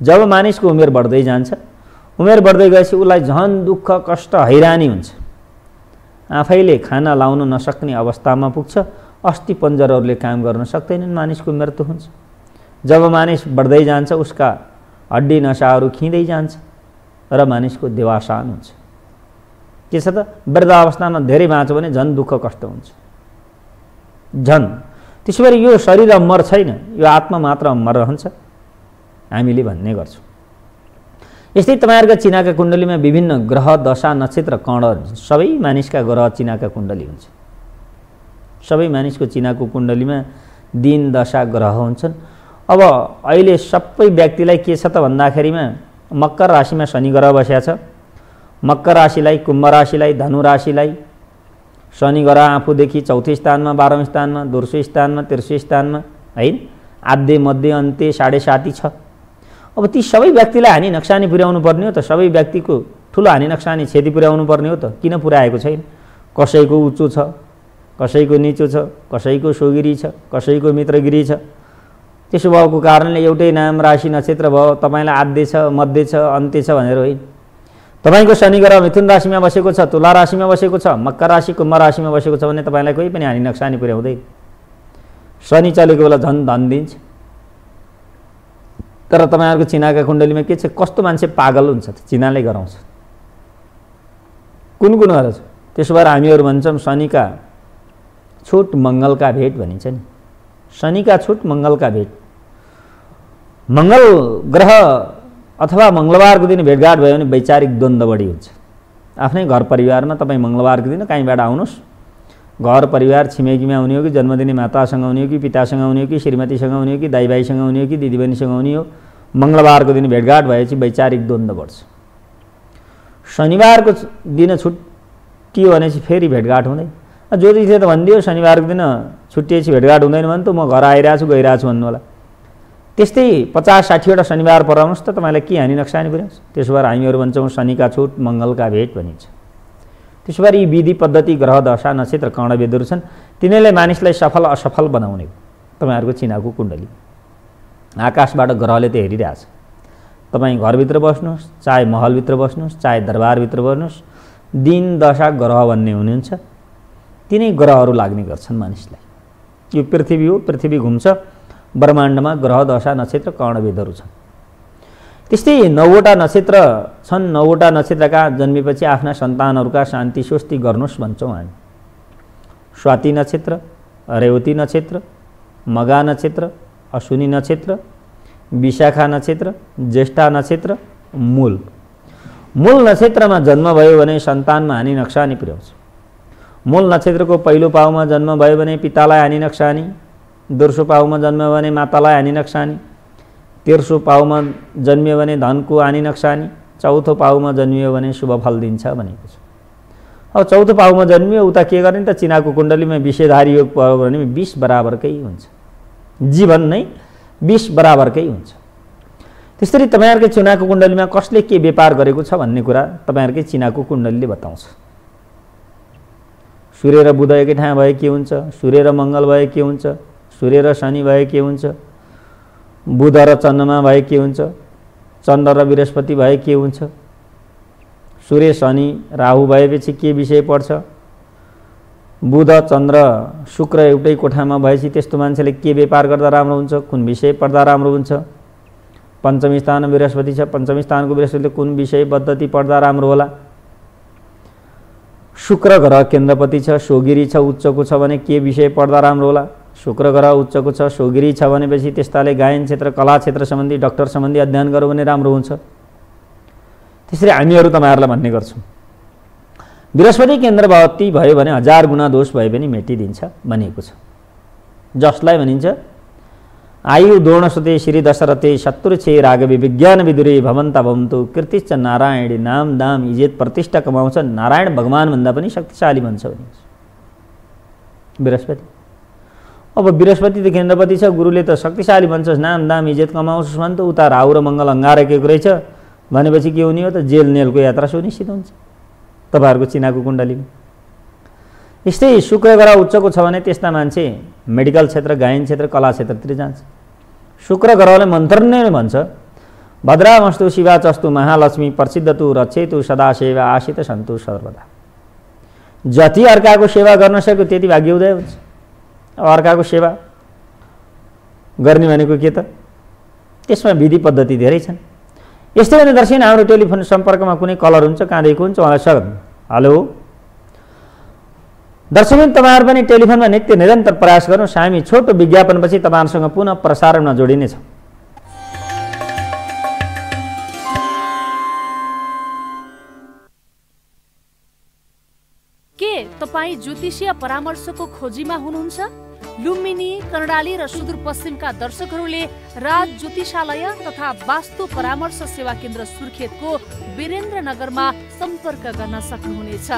जब मानिसको उमेर बढ्दै जान्छ उमेर बढ्दै गएपछि उसलाई झन दुःख कष्ट हैरानी हुन्छ। आफैले खाना लाउन नसक्ने अवस्थामा पुग्छ अस्ति पन्जरहरूले काम गर्न सक्दैनन् मानिसको मृत्यु हुन्छ। जब मानिस बढ्दै जान्छ उसका हड्डी नसाहरू खिँदै जान्छ र मानिसको देवासान हुन्छ। के छ त वृद्ध अवस्थामा धेरै बाँच्यो भने झन् दुःख कष्ट हुन्छ। झन्। त्यसो भएर यो शरीर अमर छैन यो आत्मा मात्र अमर रहन्छ। हामीले भन्ने गर्छौँ। यस्तै तपाईँहरूका चिनाका कुण्डलीमा विभिन्न ग्रह दशा नक्षत्र कण सबै मानिसका ग्रह चिनाका कुण्डली हुन्छ। सबै मानिसको चिनाको कुण्डलीमा दिन दशा ग्रह हुन्छन्। अब अहिले सबै व्यक्तिलाई के छ त भन्दाखेरिमा मकर राशिमा शनि ग्रह बसेको छ। मकर राशिलाई कुम्भ राशिलाई धनु राशिलाई शनि ग्रह आफूदेखि चौथो स्थानमा बाह्रौँ स्थानमा दोस्रो स्थानमा तेस्रो स्थानमा है आद्य मध्य अन्त्य साढे साती छ। अब ती सबै व्यक्तिलाई हानि नक्सानी पुर्याउनु पर्ने हो त। सबै व्यक्तिको ठुलो हानि नक्सानी क्षति पुर्याउनु पर्ने हो त। किन पुर्याएको छैन? कसैको उच्चो छ कसैको निचो छ कसैको सोगिरी छ कसैको मित्रगिरी छ त्यसो भएको कारणले एउटै नाम राशि नक्षत्र भयो तपाईँलाई आद्य छ मध्य छ अन्त्य छ भनेर होइन। तपाईँको शनि ग्रह मिथुन राशिमा बसेको छ तुला राशिमा बसेको छ मकर राशि कुम्भ राशिमा बसेको छ भने तपाईँलाई कोही पनि हानि नक्सानी पुर्याउँदैन। शनि चलेको बेला झन् धन दिन्छ। तर तपाईँहरूको चिनाका कुण्डलीमा के छ कस्तो मान्छे पागल हुन्छ चिनाले गराउँछ। कुन कुन गरेर छ त्यसो भएर हामीहरू भन्छौँ शनिका छुट मङ्गलका भेट भनिन्छ नि। शनिका छुट मङ्गलका भेट। मङ्गल ग्रह अथवा मङ्गलबारको दिन भेटघाट भयो भने वैचारिक द्वन्द्व बढी हुन्छ। आफ्नै घर परिवारमा तपाईँ मङ्गलबारको दिन कहीँबाट आउनुहोस् घर परिवार छिमेकीमा आउने हो कि जन्मदिने मातासँग आउने हो कि पितासँग आउने हो कि श्रीमतीसँग आउने हो कि दाइभाइसँग आउने हो कि दिदीबहिनीसँग आउने हो मङ्गलबारको दिन भेटघाट भएपछि वैचारिक द्वन्द्व बढ्छ। शनिबारको दिन छुट्टियो भनेपछि फेरि भेटघाट हुँदैन। ज्योतिषले त भनिदियो शनिबारको दिन छुट्टिएपछि भेटघाट हुँदैन भने त म घर आइरहेको छु गइरहेको छु भन्नु होला। त्यस्तै पचास साठीवटा शनिबार पराउनुहोस् त तपाईँलाई के हानि नक्सानी पुर्याउँछ त्यसो भएर हामीहरू भन्छौँ शनिका छुट मङ्गलका भेट भनिन्छ। त्यसो भएर यी विधि पद्धति ग्रह दशा नक्षत्र कर्णवेदहरू छन्। तिनीहरूले मानिसलाई सफल असफल बनाउने हो। तपाईँहरूको चिनाको कुण्डली। आकाशबाट ग्रहले त हेरिरहेछ। तपाईँ घरभित्र बस्नुहोस् चाहे महलभित्र बस्नुहोस् चाहे दरबारभित्र बस्नुहोस् दिन दशा ग्रह भन्ने हुनुहुन्छ। तिनै ग्रहहरू लाग्ने गर्छन् मानिसलाई। यो पृथ्वी हो पृथ्वी घुम्छ। ब्रह्माण्डमा ग्रह दशा नक्षत्र कर्णवेदहरू छन्। त्यस्तै नौवटा नक्षत्र छन्। नौवटा नक्षत्रका जन्मेपछि आफ्ना सन्तानहरूका शान्ति स्वस्ति गर्नुहोस् भन्छौँ हामी। स्वाति नक्षत्र रेवती नक्षत्र मगा नक्षत्र अश्विनी नक्षत्र विशाखा नक्षत्र ज्येष्ठा नक्षत्र मूल। मूल नक्षत्रमा जन्म भयो भने सन्तानमा हानि नक्सानी पुर्याउँछ। मूल नक्षत्रको पहिलो पाउमा जन्म भयो भने पितालाई हानि नक्सानी दोस्रो पाउमा जन्म्यो भने मातालाई हानि नक्सानी तेर्सो पाउमा जन्मियो भने धनको हानि नक्सानी चौथो पाउमा जन्मियो भने शुभ फल दिन्छ भनेको छ। अब चौथो पाउमा जन्मियो उता के गर्ने त? चिनाको कुण्डलीमा विषयधारी योग पऱ्यो भने बिस बराबरकै हुन्छ। जीवन नै बिस बराबरकै हुन्छ। त्यसरी तपाईँहरूकै चिनाको कुण्डलीमा कसले के व्यापार गरेको छ भन्ने कुरा तपाईँहरूकै चिनाको कुण्डलीले बताउँछ। सूर्य र बुध एकै ठाउँ भए के हुन्छ? सूर्य र मङ्गल भए के हुन्छ? सूर्य र शनि भए के हुन्छ? बुध र चन्द्रमा भए के हुन्छ? चन्द्र र बृहस्पति भए के हुन्छ? सूर्य शनि राहु भएपछि के विषय पर्छ? बुध चन्द्र शुक्र एउटै कोठामा भएपछि त्यस्तो मान्छेले के व्यापार गर्दा राम्रो हुन्छ? कुन विषय पढ्दा राम्रो हुन्छ? पञ्चमी स्थानमा बृहस्पति छ पञ्चमी स्थानको बृहस्पतिले कुन विषय पद्धति पढ्दा राम्रो होला? शुक्र ग्रह केन्द्रपति छ सोगिरी छ उच्चको छ भने के विषय पढ्दा राम्रो होला? शुक्र ग्रह उच्चको छ सोगिरी छ भनेपछि त्यस्ताले गायन क्षेत्र कला क्षेत्र सम्बन्धी डक्टर सम्बन्धी अध्ययन गर्यो भने राम्रो हुन्छ। त्यसरी हामीहरू तपाईँहरूलाई भन्ने गर्छौँ। बृहस्पति केन्द्रवती भयो भने हजार गुणा दोष भए पनि मेटिदिन्छ भनिएको छ। जसलाई भनिन्छ आयु द्रोणसुते श्री दशरथे शत्रु छे राघवे विज्ञान विदुरे भवन्त भवन्तु कृतिश्च नारायणी नाम दाम इजेत प्रतिष्ठा कमाउँछ। नारायण भगवान्भन्दा पनि शक्तिशाली भन्छ भनिन्छ बृहस्पति। अब बृहस्पति त केन्द्रपति छ गुरुले त शक्तिशाली भन्छस्। नाम दाम इज्जत कमाउँछस् भने त उता राहु र मङ्गल अङ्गारेको रहेछ भनेपछि के हुने हो त जेल नेलको यात्रा सुनिश्चित हुन्छ। तपाईँहरूको चिनाको कुण्डलीमा। यस्तै शुक्र ग्रह उच्चको छ भने त्यस्ता मान्छे मेडिकल क्षेत्र गायन क्षेत्र कला क्षेत्रतिर जान्छ। शुक्र ग्रहले मन्त्र नै भन्छ। भद्रामस्तु शिवा चस्तु महालक्ष्मी प्रसिद्ध तु रक्षेतु सदा सेवा आशित सन्तु सर्वदा। जति अर्काको सेवा गर्न सक्यो त्यति भाग्य उदय हुन्छ। अर्काको सेवा गर्ने भनेको के त? त्यसमा विधि पद्धति धेरै छन्। यस्तै भने दर्शन हाम्रो टेलिफोन सम्पर्कमा कुनै कलर हुन्छ कहाँदेखि हुन्छ उहाँलाई स्वागत। हेलो। दर्शकबिन तपाईँहरू पनि टेलिफोनमा नित्य निरन्तर प्रयास गर्नुहोस् हामी छोटो विज्ञापनपछि तपाईँहरूसँग पुनः प्रसारणमा जोडिनेछौँ के तपाईँ ज्योतिषीय परामर्शको खोजीमा हुनुहुन्छ? लुम्बिनी कर्णाली र सुदूरपश्चिमका दर्शकहरूले राज ज्योतिषालय तथा वास्तु परामर्श सेवा केन्द्र सुर्खेतको वीरेन्द्रनगरमा सम्पर्क गर्न सक्नुहुनेछ।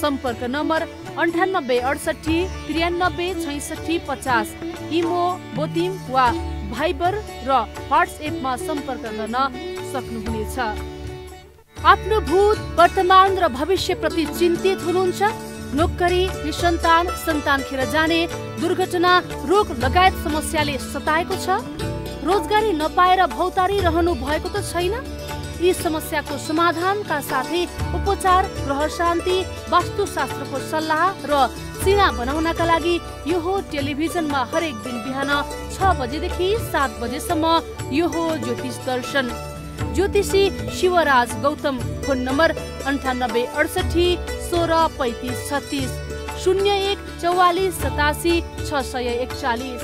सम्पर्क नम्बर अन्ठानब्बे अडसठी त्रियानब्बे छैसठी पचास इमो बोतिम वा भाइबर र वाट्सएपमा सम्पर्क गर्न सक्नुहुनेछ। आफ्नो भूत वर्तमान र भविष्यप्रति चिन्तित हुनुहुन्छ? नोकरी निसन्तान सन्तान खेर जाने दुर्घटना रोग लगायत समस्याले सताएको छ? रोजगारी नपाएर भौतारी रहनु भएको त छैन? यी समस्याको समाधानका साथै उपचार ग्रह शान्ति वास्तुशास्त्रको सल्लाह र सिना बनाउनका लागि यो हो टेलिभिजनमा हरेक दिन बिहान छ बजेदेखि सात बजेसम्म यो हो ज्योतिष दर्शन। ज्योतिषी शिवराज गौतम फोन नम्बर अन्ठानब्बे अडसठी सोह्र पैँतिस छत्तिस शून्य एक चौवालिस सतासी छ सय एकचालिस।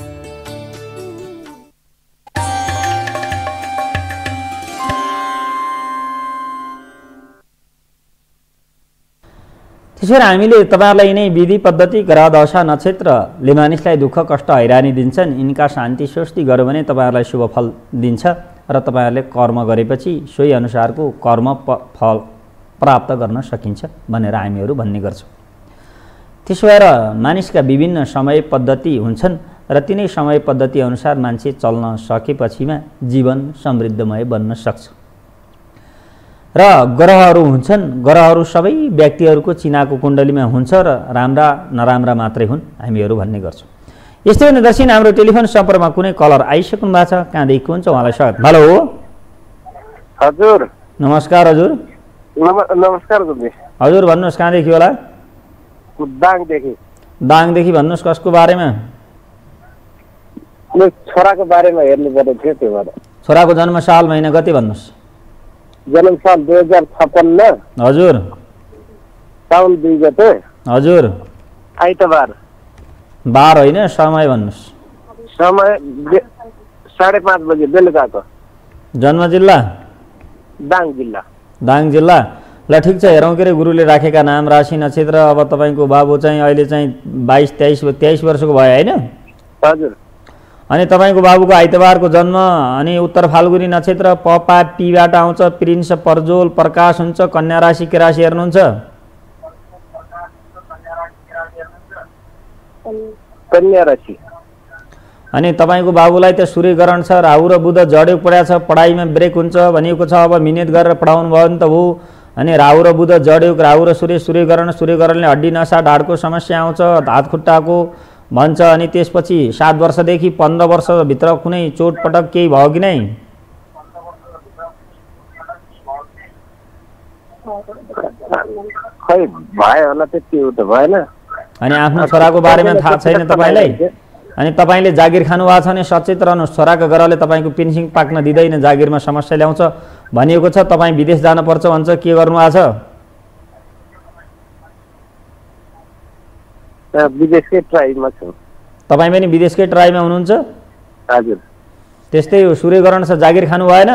त्यसरी हामीले तपाईँहरूलाई यिनै विधि पद्धति ग्रह दशा नक्षत्रले मानिसलाई दुःख कष्ट हैरानी दिन्छन् यिनका शान्ति स्वस्ति गर्यो भने तपाईँहरूलाई शुभ फल दिन्छ र तपाईँहरूले कर्म गरेपछि सोही अनुसारको कर्म प फल प्राप्त गर्न सकिन्छ भनेर हामीहरू भन्ने गर्छौँ। त्यसो भएर मानिसका विभिन्न समय पद्धति हुन्छन् र तिनै समय पद्धति अनुसार मान्छे चल्न सकेपछिमा जीवन समृद्धमय बन्न सक्छ। र ग्रहहरू हुन्छन् ग्रहहरू सबै व्यक्तिहरूको चिनाको कुण्डलीमा हुन्छ र राम्रा नराम्रा मात्रै हुन् हामीहरू भन्ने गर्छौँ। यस्तै हो दर्शन हाम्रो टेलिफोन सम्पर्कमा कुनै कलर आइसक्नु भएको छ कहाँदेखि हुन्छ उहाँलाई स्वागत। हेलो। हजुर। नमस्कार हजुर। नमस्कार हजुर भन्नुहोस् कहाँदेखि होला? दाङदेखि। दाङदेखि भन्नुहोस् कसको बारेमा? छोराको बारेमा हेर्नु पर्ने थियो त्यो भएर छोराको जन्म साल महिना कति भन्नुहोस्? जन्म साल दुई हजार छप्पन्न। हजुर। साउन दुई गते। हजुर। आइतबार। बार होइन समय भन्नुहोस्। समय साढे पाँच बजे बेलुकाको। जन्म जिल्ला? दाङ जिल्ला। दाङ जिल्ला ल ठिक छ हेरौँ के अरे गुरुले राखेका नाम राशि नक्षत्र अब तपाईँको बाबु चाहिँ अहिले चाहिँ बाइस तेइस तेइस वर्षको भयो होइन? हजुर। अनि तपाईँको बाबुको आइतबारको जन्म अनि उत्तर फाल्गुनी नक्षत्र पपा पीबाट आउँछ प्रिन्स पर्जोल प्रकाश हुन्छ कन्या राशि के राशि हेर्नुहुन्छ? कन्या राशि। अनि तपाईँको बाबुलाई त सूर्यग्रहण छ राहु र बुध जड्यो पढाएको छ पढाइमा ब्रेक हुन्छ भनिएको छ अब मिहिनेत गरेर पढाउनु भयो भने त हो अनि राहु र बुध जड्यो राहु र सूर्य सूर्यग्रहण सूर्यग्रहणले हड्डी नसा ढाडको समस्या आउँछ हात खुट्टाको भन्छ अनि त्यसपछि सात वर्षदेखि पन्ध्र वर्षभित्र कुनै चोटपटक केही भयो कि नै? खै भयो होला त्यति त भएन। अनि आफ्नो छोराको बारेमा थाहा छैन तपाईँलाई? अनि तपाईँले जागिर खानु भएको छ भने सचेत रहनुहोस्। छोराको ग्रहले तपाईँको पेन्सिङ पाक्न दिँदैन जागिरमा समस्या ल्याउँछ भनिएको छ तपाईँ विदेश जानुपर्छ भन्छ के गर्नु भएको छ। तपाईँ पनि विदेशकै ट्राईमा हुनुहुन्छ? हजुर। त्यस्तै हो सूर्यग्रहण छ जागिर खानु भएन?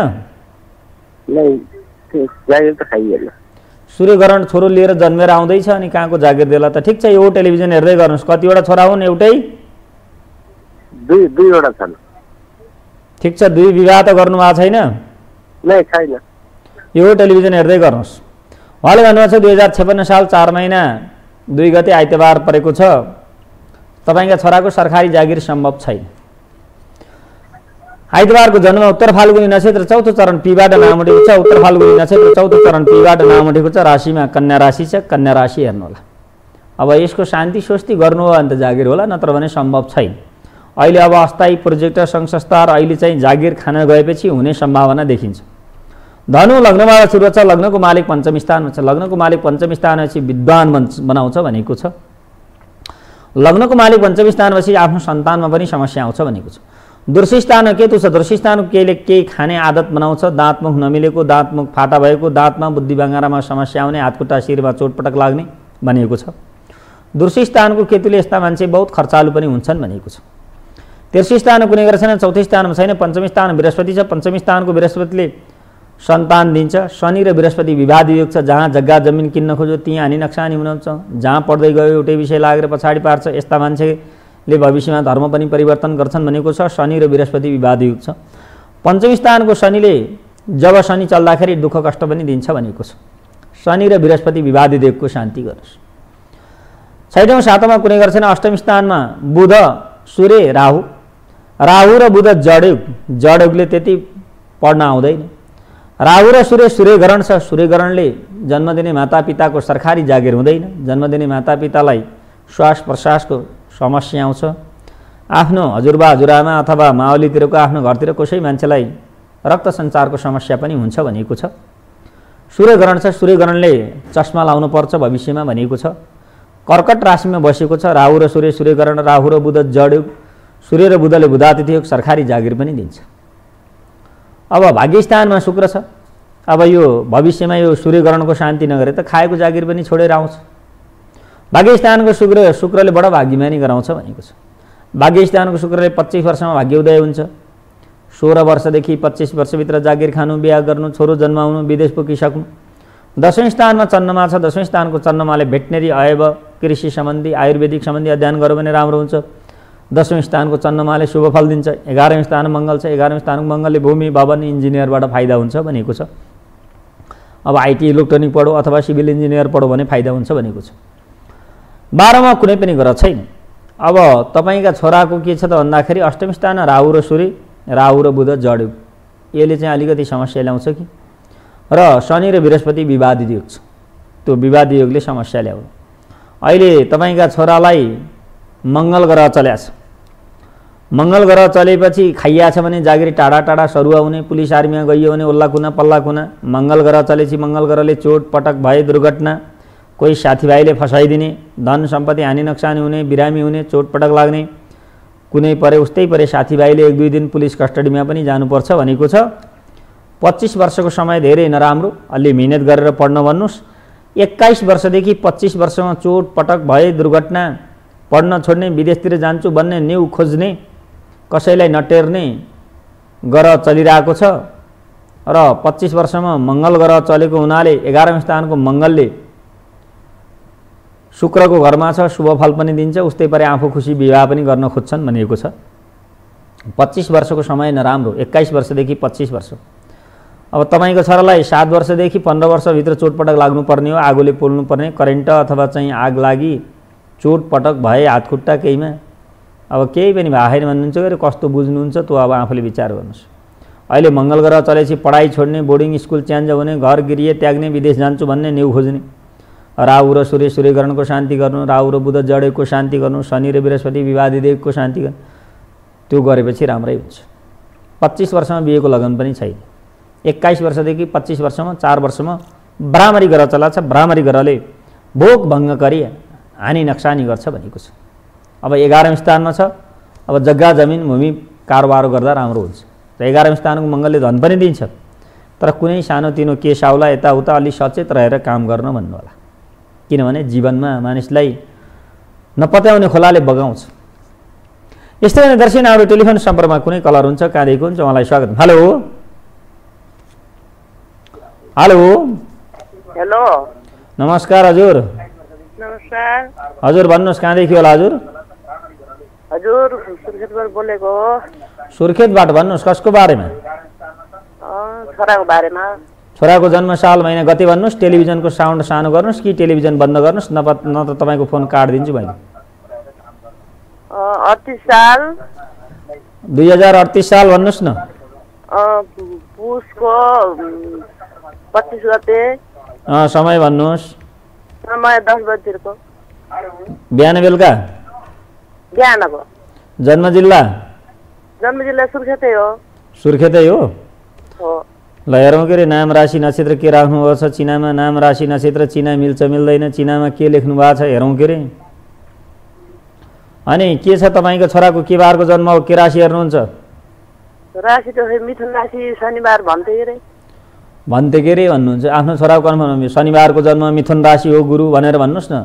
सूर्यग्रहण छोरो लिएर जन्मेर आउँदैछ अनि कहाँको जागिर देला त? ठिक छ यो टेलिभिजन हेर्दै गर्नुहोस्। कतिवटा छोरा हुन् एउटै? दुई दुईवटा छन्। ठिक छ दुई विवाह त गर्नु भएको छैन? नै छैन। यो टेलिभिजन हेर्दै गर्नुहोस्। उहाँले भन्नुभएको छ दुई हजार छप्पन्न साल चार महिना दुई गते आइतबार परेको छ। तपाईँका छोराको सरकारी जागिर सम्भव छैन। आइतबारको जन्म उत्तर फाल्गुनी नक्षत्र चौथो चरण पीबाट नाम उठेको छ। उत्तर फाल्गुनी नक्षत्र चौथो चरण पीबाट नाम उठेको छ। राशिमा कन्या राशि छ। कन्या राशि हेर्नुहोला। अब यसको शान्ति स्वस्ति गर्नु हो भने त जागिर होला नत्र भने सम्भव छैन। अहिले अब अस्थायी प्रोजेक्ट सङ्घ संस्था र अहिले चाहिँ जागिर खान गएपछि हुने सम्भावना देखिन्छ। धनु लग्नबाट सुरु छ लग्नको मालिक पञ्चम स्थानमा छ लग्नको मालिक पञ्चम स्थानपछि विद्वान बनाउँछ भनेको छ। लग्नको मालिक पञ्चम स्थानपछि आफ्नो सन्तानमा पनि समस्या आउँछ भनेको छ। दृश्य स्थान केतु छ? दृश्य स्थान केहीले केही खाने आदत बनाउँछ? दाँतमुख नमिलेको दाँतमुख फाटा भएको दाँतमा बुद्धि बाङ्गारामा समस्या आउने हातखुट्टा शिरमा चोटपटक लाग्ने भनिएको छ। दृश्य स्थानको केतुले यस्ता मान्छे बहुत खर्चालु पनि हुन्छन् भनेको छ। तेस्रो स्थान कुनै गरेको छैन चौथो स्थानमा छैन पञ्चम स्थान बृहस्पति छ। पञ्चम स्थानको बृहस्पतिले सन्तान दिन्छ। शनि र बृहस्पति विवाद योग छ। जहाँ जग्गा जमिन किन्न खोज्यो त्यहाँ हानि नक्सानी हुनुहुन्छ। जहाँ पढ्दै गयो एउटै विषय लागेर पछाडि पार्छ। यस्ता मान्छे ले भविष्यमा धर्म पनि परिवर्तन गर्छन् भनेको छ। शनि र बृहस्पति विवादयुक्त छ। पञ्चम स्थानको शनिले जब शनि चल्दाखेरि दुःख कष्ट पनि दिन्छ भनेको छ। शनि र बृहस्पति विवादी देवको शान्ति गर्नुहोस् छैटौँ सातौँमा कुनै गर्छन् अष्टम स्थानमा बुध सूर्य राहु राहु र बुध जडयुग जडयुगले त्यति पढ्न आउँदैन। राहु र सूर्य सूर्यग्रहण छ। सूर्यग्रहणले जन्म दिने मातापिताको सरकारी जागिर हुँदैन। जन्म दिने मातापितालाई श्वास प्रश्वासको समस्या आउँछ। आफ्नो हजुरबा हजुरआमा अथवा माओलीतिरको आफ्नो घरतिर कसै मान्छेलाई रक्त सञ्चारको समस्या पनि हुन्छ भनेको छ। सूर्यग्रहण छ। सूर्यग्रहणले चस्मा लाउनु पर्छ भविष्यमा भनेको छ। कर्कट राशिमा बसेको छ। राहु र सूर्य सूर्यग्रहण राहु र बुध जडयुग सूर्य र बुधले बुधातिथि योग सरकारी जागिर पनि दिन्छ। अब भाग्यस्थानमा शुक्र छ। अब यो भविष्यमा यो सूर्यग्रहणको शान्ति नगरे त खाएको जागिर पनि छोडेर आउँछ। भाग्यस्थानको शुक्र शुक्रले बडा भाग्यमानी गराउँछ भनेको छ। भाग्यस्थानको शुक्रले पच्चिस वर्षमा भाग्य उदय हुन्छ। सोह्र वर्षदेखि पच्चिस वर्षभित्र जागिर खानु बिहा गर्नु छोरो जन्माउनु विदेश पुगिसक्नु दसौँ स्थानमा चन्द्रमा छ। दसौँ स्थानको चन्द्रमाले भेटनेरी अयव कृषि सम्बन्धी आयुर्वेदिक सम्बन्धी अध्ययन गर्यो भने राम्रो हुन्छ। दसौँ स्थानको चन्द्रमाले शुभ फल दिन्छ एघारौँ स्थान मङ्गल छ एघारौँ स्थानको मङ्गलले भूमि भवन इन्जिनियरबाट फाइदा हुन्छ भनेको छ। अब आइटी इलेक्ट्रोनिक पढो अथवा सिभिल इन्जिनियर पढो भने फाइदा हुन्छ भनेको छ। बाह्रमा कुनै पनि ग्रह छैन। अब तपाईँका छोराको के छ त भन्दाखेरि अष्टम स्थान राहु र सूर्य राहु र बुध जड्यो। यसले चाहिँ अलिकति समस्या ल्याउँछ कि? र शनि र बृहस्पति विवादित योग छ त्यो विवादी योगले समस्या ल्याउनु अहिले तपाईँका छोरालाई मङ्गल ग्रह चल्या छ मङ्गल ग्रह चलेपछि खाइया छ भने जागिर टाढा टाढा सरुवा हुने पुलिस आर्मीमा गइयो भने ओल्ला कुना पल्ला कुना। मङ्गल ग्रह चलेपछि मङ्गल ग्रहले चोट पटक भए दुर्घटना। कोही साथीभाइले फसाइदिने धन सम्पत्ति हानि नोक्सानी हुने बिरामी हुने चोटपटक लाग्ने। कुनै परे उस्तै परे साथीभाइले एक दुई दिन पुलिस कस्टडीमा पनि जानुपर्छ भनेको छ। पच्चिस वर्षको समय धेरै नराम्रो। अलि मिहिनेत गरेर पढ्न भन्नुहोस्। एक्काइस वर्षदेखि पच्चिस वर्षमा चोट पटक भए दुर्घटना। पढ्न छोड्ने विदेशतिर जान्छु भन्ने न्यु खोज्ने कसैलाई नटेर्ने ग्रह चलिरहेको छ। र पच्चिस वर्षमा मङ्गल ग्रह चलेको हुनाले एघारौँ स्थानको मङ्गलले शुक्रको घरमा छ शुभ फल पनि दिन्छ उस्तै परे आफू खुसी विवाह पनि गर्न खोज्छन् भनिएको छ। पच्चिस वर्षको समय नराम्रो एक्काइस वर्षदेखि पच्चिस वर्ष। अब तपाईँको छोरालाई सात वर्षदेखि पन्ध्र वर्षभित्र चोटपटक लाग्नुपर्ने हो आगोले पोल्नुपर्ने करेन्ट अथवा चाहिँ आग लागि चोटपटक भए हातखुट्टा केहीमा। अब केही पनि भएको छैन भन्नुहुन्छ कि कस्तो बुझ्नुहुन्छ त्यो अब आफूले विचार गर्नुहोस्। अहिले मङ्गल ग्रह चलेपछि पढाइ छोड्ने बोर्डिङ स्कुल च्यान्ज हुने घर गृह त्याग्ने विदेश जान्छु भन्ने न्यु खोज्ने। राहु र सूर्य सूर्यग्रहणको शान्ति गर्नु राहु र बुध जडेको शान्ति गर्नु शनि र बृहस्पति विवादिदेवको शान्ति गर्नु त्यो गरेपछि राम्रै हुन्छ। पच्चिस वर्षमा बिहेको लगन पनि छैन। एक्काइस वर्षदेखि पच्चिस वर्षमा चार वर्षमा ब्राह्मरी ग्रह चला छ। ब्राह्मरी ग्रहले भोग भङ्ग गरी हानि नक्सानी गर्छ भनेको छ। अब एघारौँ स्थानमा छ। अब जग्गा जमिन भूमि कारोबार गर्दा राम्रो हुन्छ। र एघारौँ स्थानको मङ्गलले धन पनि दिन्छ। तर कुनै सानोतिनो केस आउला यताउता अलि सचेत रहेर काम गर्न भन्नु होला किनभने जीवनमा मानिसलाई नपत्याउने खोलाले बगाउँछ। यस्तै भने दर्शनहरू टेलिफोन सम्पर्कमा कुनै कलर हुन्छ कहाँदेखि हुन्छ उहाँलाई स्वागत। हेलो। हेलो। हेलो। नमस्कार हजुर। नमस्कार। हजुर भन्नुहोस् कहाँदेखि होला हजुर? हजुर सुर्खेतबाट बोलेको हो। सुर्खेतबाट भन्नुहोस् कसको बारेमा? छोराको बारेमा। छोराको जन्मसाल महिना गति भन्नुहोस् टेलिभिजनको साउन्ड सानो गर्नुहोस् कि टेलिभिजन बन्द गर्नुहोस् नप न त तपाईँको फोन काटिदिन्छु मैले अडतिस साल। दुई हजार अडतिस साल भन्नुहोस् न। पुसको पच्चिस गते। समय भन्नुहोस्। समय दस बजीतिरको बिहान बेलुका बिहानको जन्म जिल्ला जन्म जिल्ला सुर्खेतै हो सुर्खेतै हो ल हेरौँ के अरे नाम राशि नक्षत्र के राख्नुभएको छ चिनामा नाम राशि नक्षत्र चिना मिल्छ मिल्दैन चिनामा के लेख्नु भएको छ हेरौँ के अरे अनि के छ तपाईँको छोराको के बारको जन्म हो के राशि हेर्नुहुन्छ राशि त मिथुन राशि शनिबार भन्थे अरे भन्थे के अरे भन्नुहुन्छ। आफ्नो छोराको कन्फर्म शनिबारको जन्म मिथुन राशि हो गुरु भनेर भन्नुहोस् न।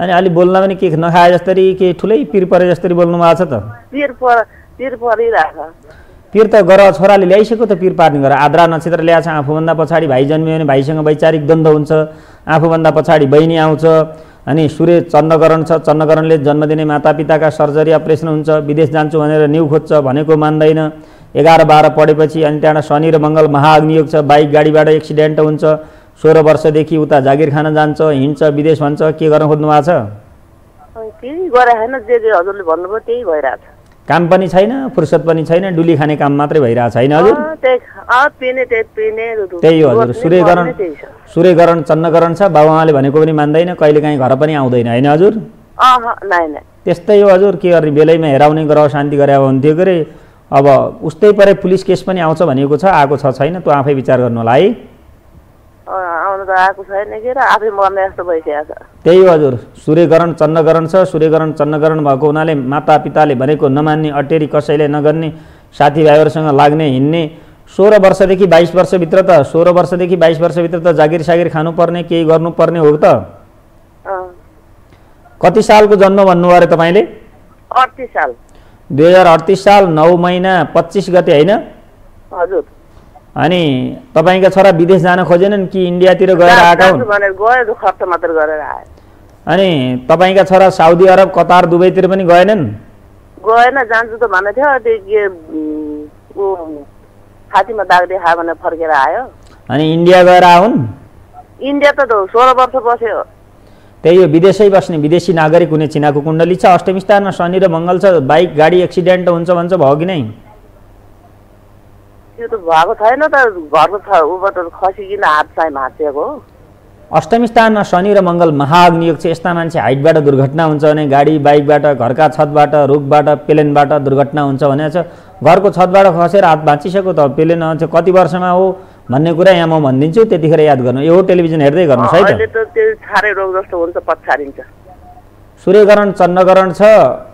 अनि अलि बोल्न पनि के नखाए जस्तरी के ठुलै पिर परे जस्तरी बोल्नु भएको छ त? पिर पर पिर परिरहेछ पिर त गर छोराले ल्याइसक्यो त पिर पार्ने गर। आद्रा नक्षत्र ल्याएको छ आफूभन्दा पछाडि भाइ जन्मियो भने भाइसँग वैचारिक द्वन्द्व हुन्छ। आफूभन्दा पछाडि बहिनी आउँछ। अनि सूर्य चन्द्रकरण छ। चन्द्रकरणले जन्म दिने मातापिताका सर्जरी अपरेसन हुन्छ। विदेश जान्छु भनेर न्यु खोज्छ भनेको मान्दैन। एघार बाह्र पढेपछि अनि त्यहाँबाट शनि र मङ्गल महाअग्नियोग छ। बाइक गाडीबाट एक्सिडेन्ट हुन्छ। सोह्र वर्षदेखि उता जागिर खान जान्छ हिँड्छ विदेश भन्छ। के गर्न खोज्नु भएको छ। केही काम पनि छैन फुर्सद पनि छैन डुली खाने काम मात्रै भइरहेको छैन हजुर। त्यही हो हजुर। सूर्यकरण सूर्यकरण चन्द्रकरण छ बाबुआमाले भनेको पनि मान्दैन कहिलेकाहीँ घर पनि आउँदैन होइन हजुर? त्यस्तै हो हजुर के गर्ने बेलैमा हेराउने ग्रह शान्ति गरे हुन्थ्यो के अरे? अब उस्तै परे पुलिस केस पनि आउँछ भनेको छ आएको छ छैन त्यो आफै विचार गर्नु होला है। आउनु त आएको छैन कि र आफै मर्ने जस्तो भइसकेको छ। त्यही हो हजुर। सूर्यकरण चन्द्रकरण छ। सूर्यकरण चन्द्रकरण भएको हुनाले मातापिताले भनेको नमान्ने अटेरी कसैले नगर्ने साथीभाइहरूसँग लाग्ने हिँड्ने। सोह्र वर्षदेखि बाइस वर्षभित्र त सोह्र वर्षदेखि बाइस वर्षभित्र त जागिर सागिर खानुपर्ने केही गर्नुपर्ने हो त। कति सालको जन्म भन्नुभयो अरे तपाईँले? दुई हजार अडतिस साल नौ महिना पच्चिस गते होइन? हजुर। अनि तपाईँका छोरा विदेश जान खोजेनन् कि इन्डियातिर गएर आएका हुन्? अनि तपाईँका छोरा साउदी अरब कतार दुबईतिर पनि गएनन्? गएन जान्छु त भनेको थियो त्यो दाग देखायो भनेर फर्केर आयो। अनि इन्डिया गएर आउन्? इन्डिया त त सोह्र वर्ष बस्यो। त्यही हो विदेशै बस्ने विदेशी नागरिक हुने चिनाको कुण्डली छ। अष्टमी स्थानमा शनि र मङ्गल छ। बाइक गाडी एक्सिडेन्ट हुन्छ भन्छ भयो कि नै? त्यो त भएको छैन त घरको छ ऊबाट खसिकन हात चाहिँ भाँचिएको हो? अष्टमी स्थानमा शनि र मङ्गल महाअग्नियोग छ यस्ता मान्छे हाइटबाट दुर्घटना हुन्छ भने गाडी बाइकबाट घरका छतबाट रुखबाट प्लेनबाट दुर्घटना हुन्छ भने छ घरको छतबाट खसेर हात भाँचिसक्यो त प्लेन चाहिँ कति वर्षमा हो भन्ने कुरा यहाँ म भनिदिन्छु त्यतिखेर याद गर्नु। यो टेलिभिजन हेर्दै गर्नुहोस् है त त्यो छारे रोग जस्तो हुन्छ पछारिन्छ। सूर्यकरण चन्द्रकरण छ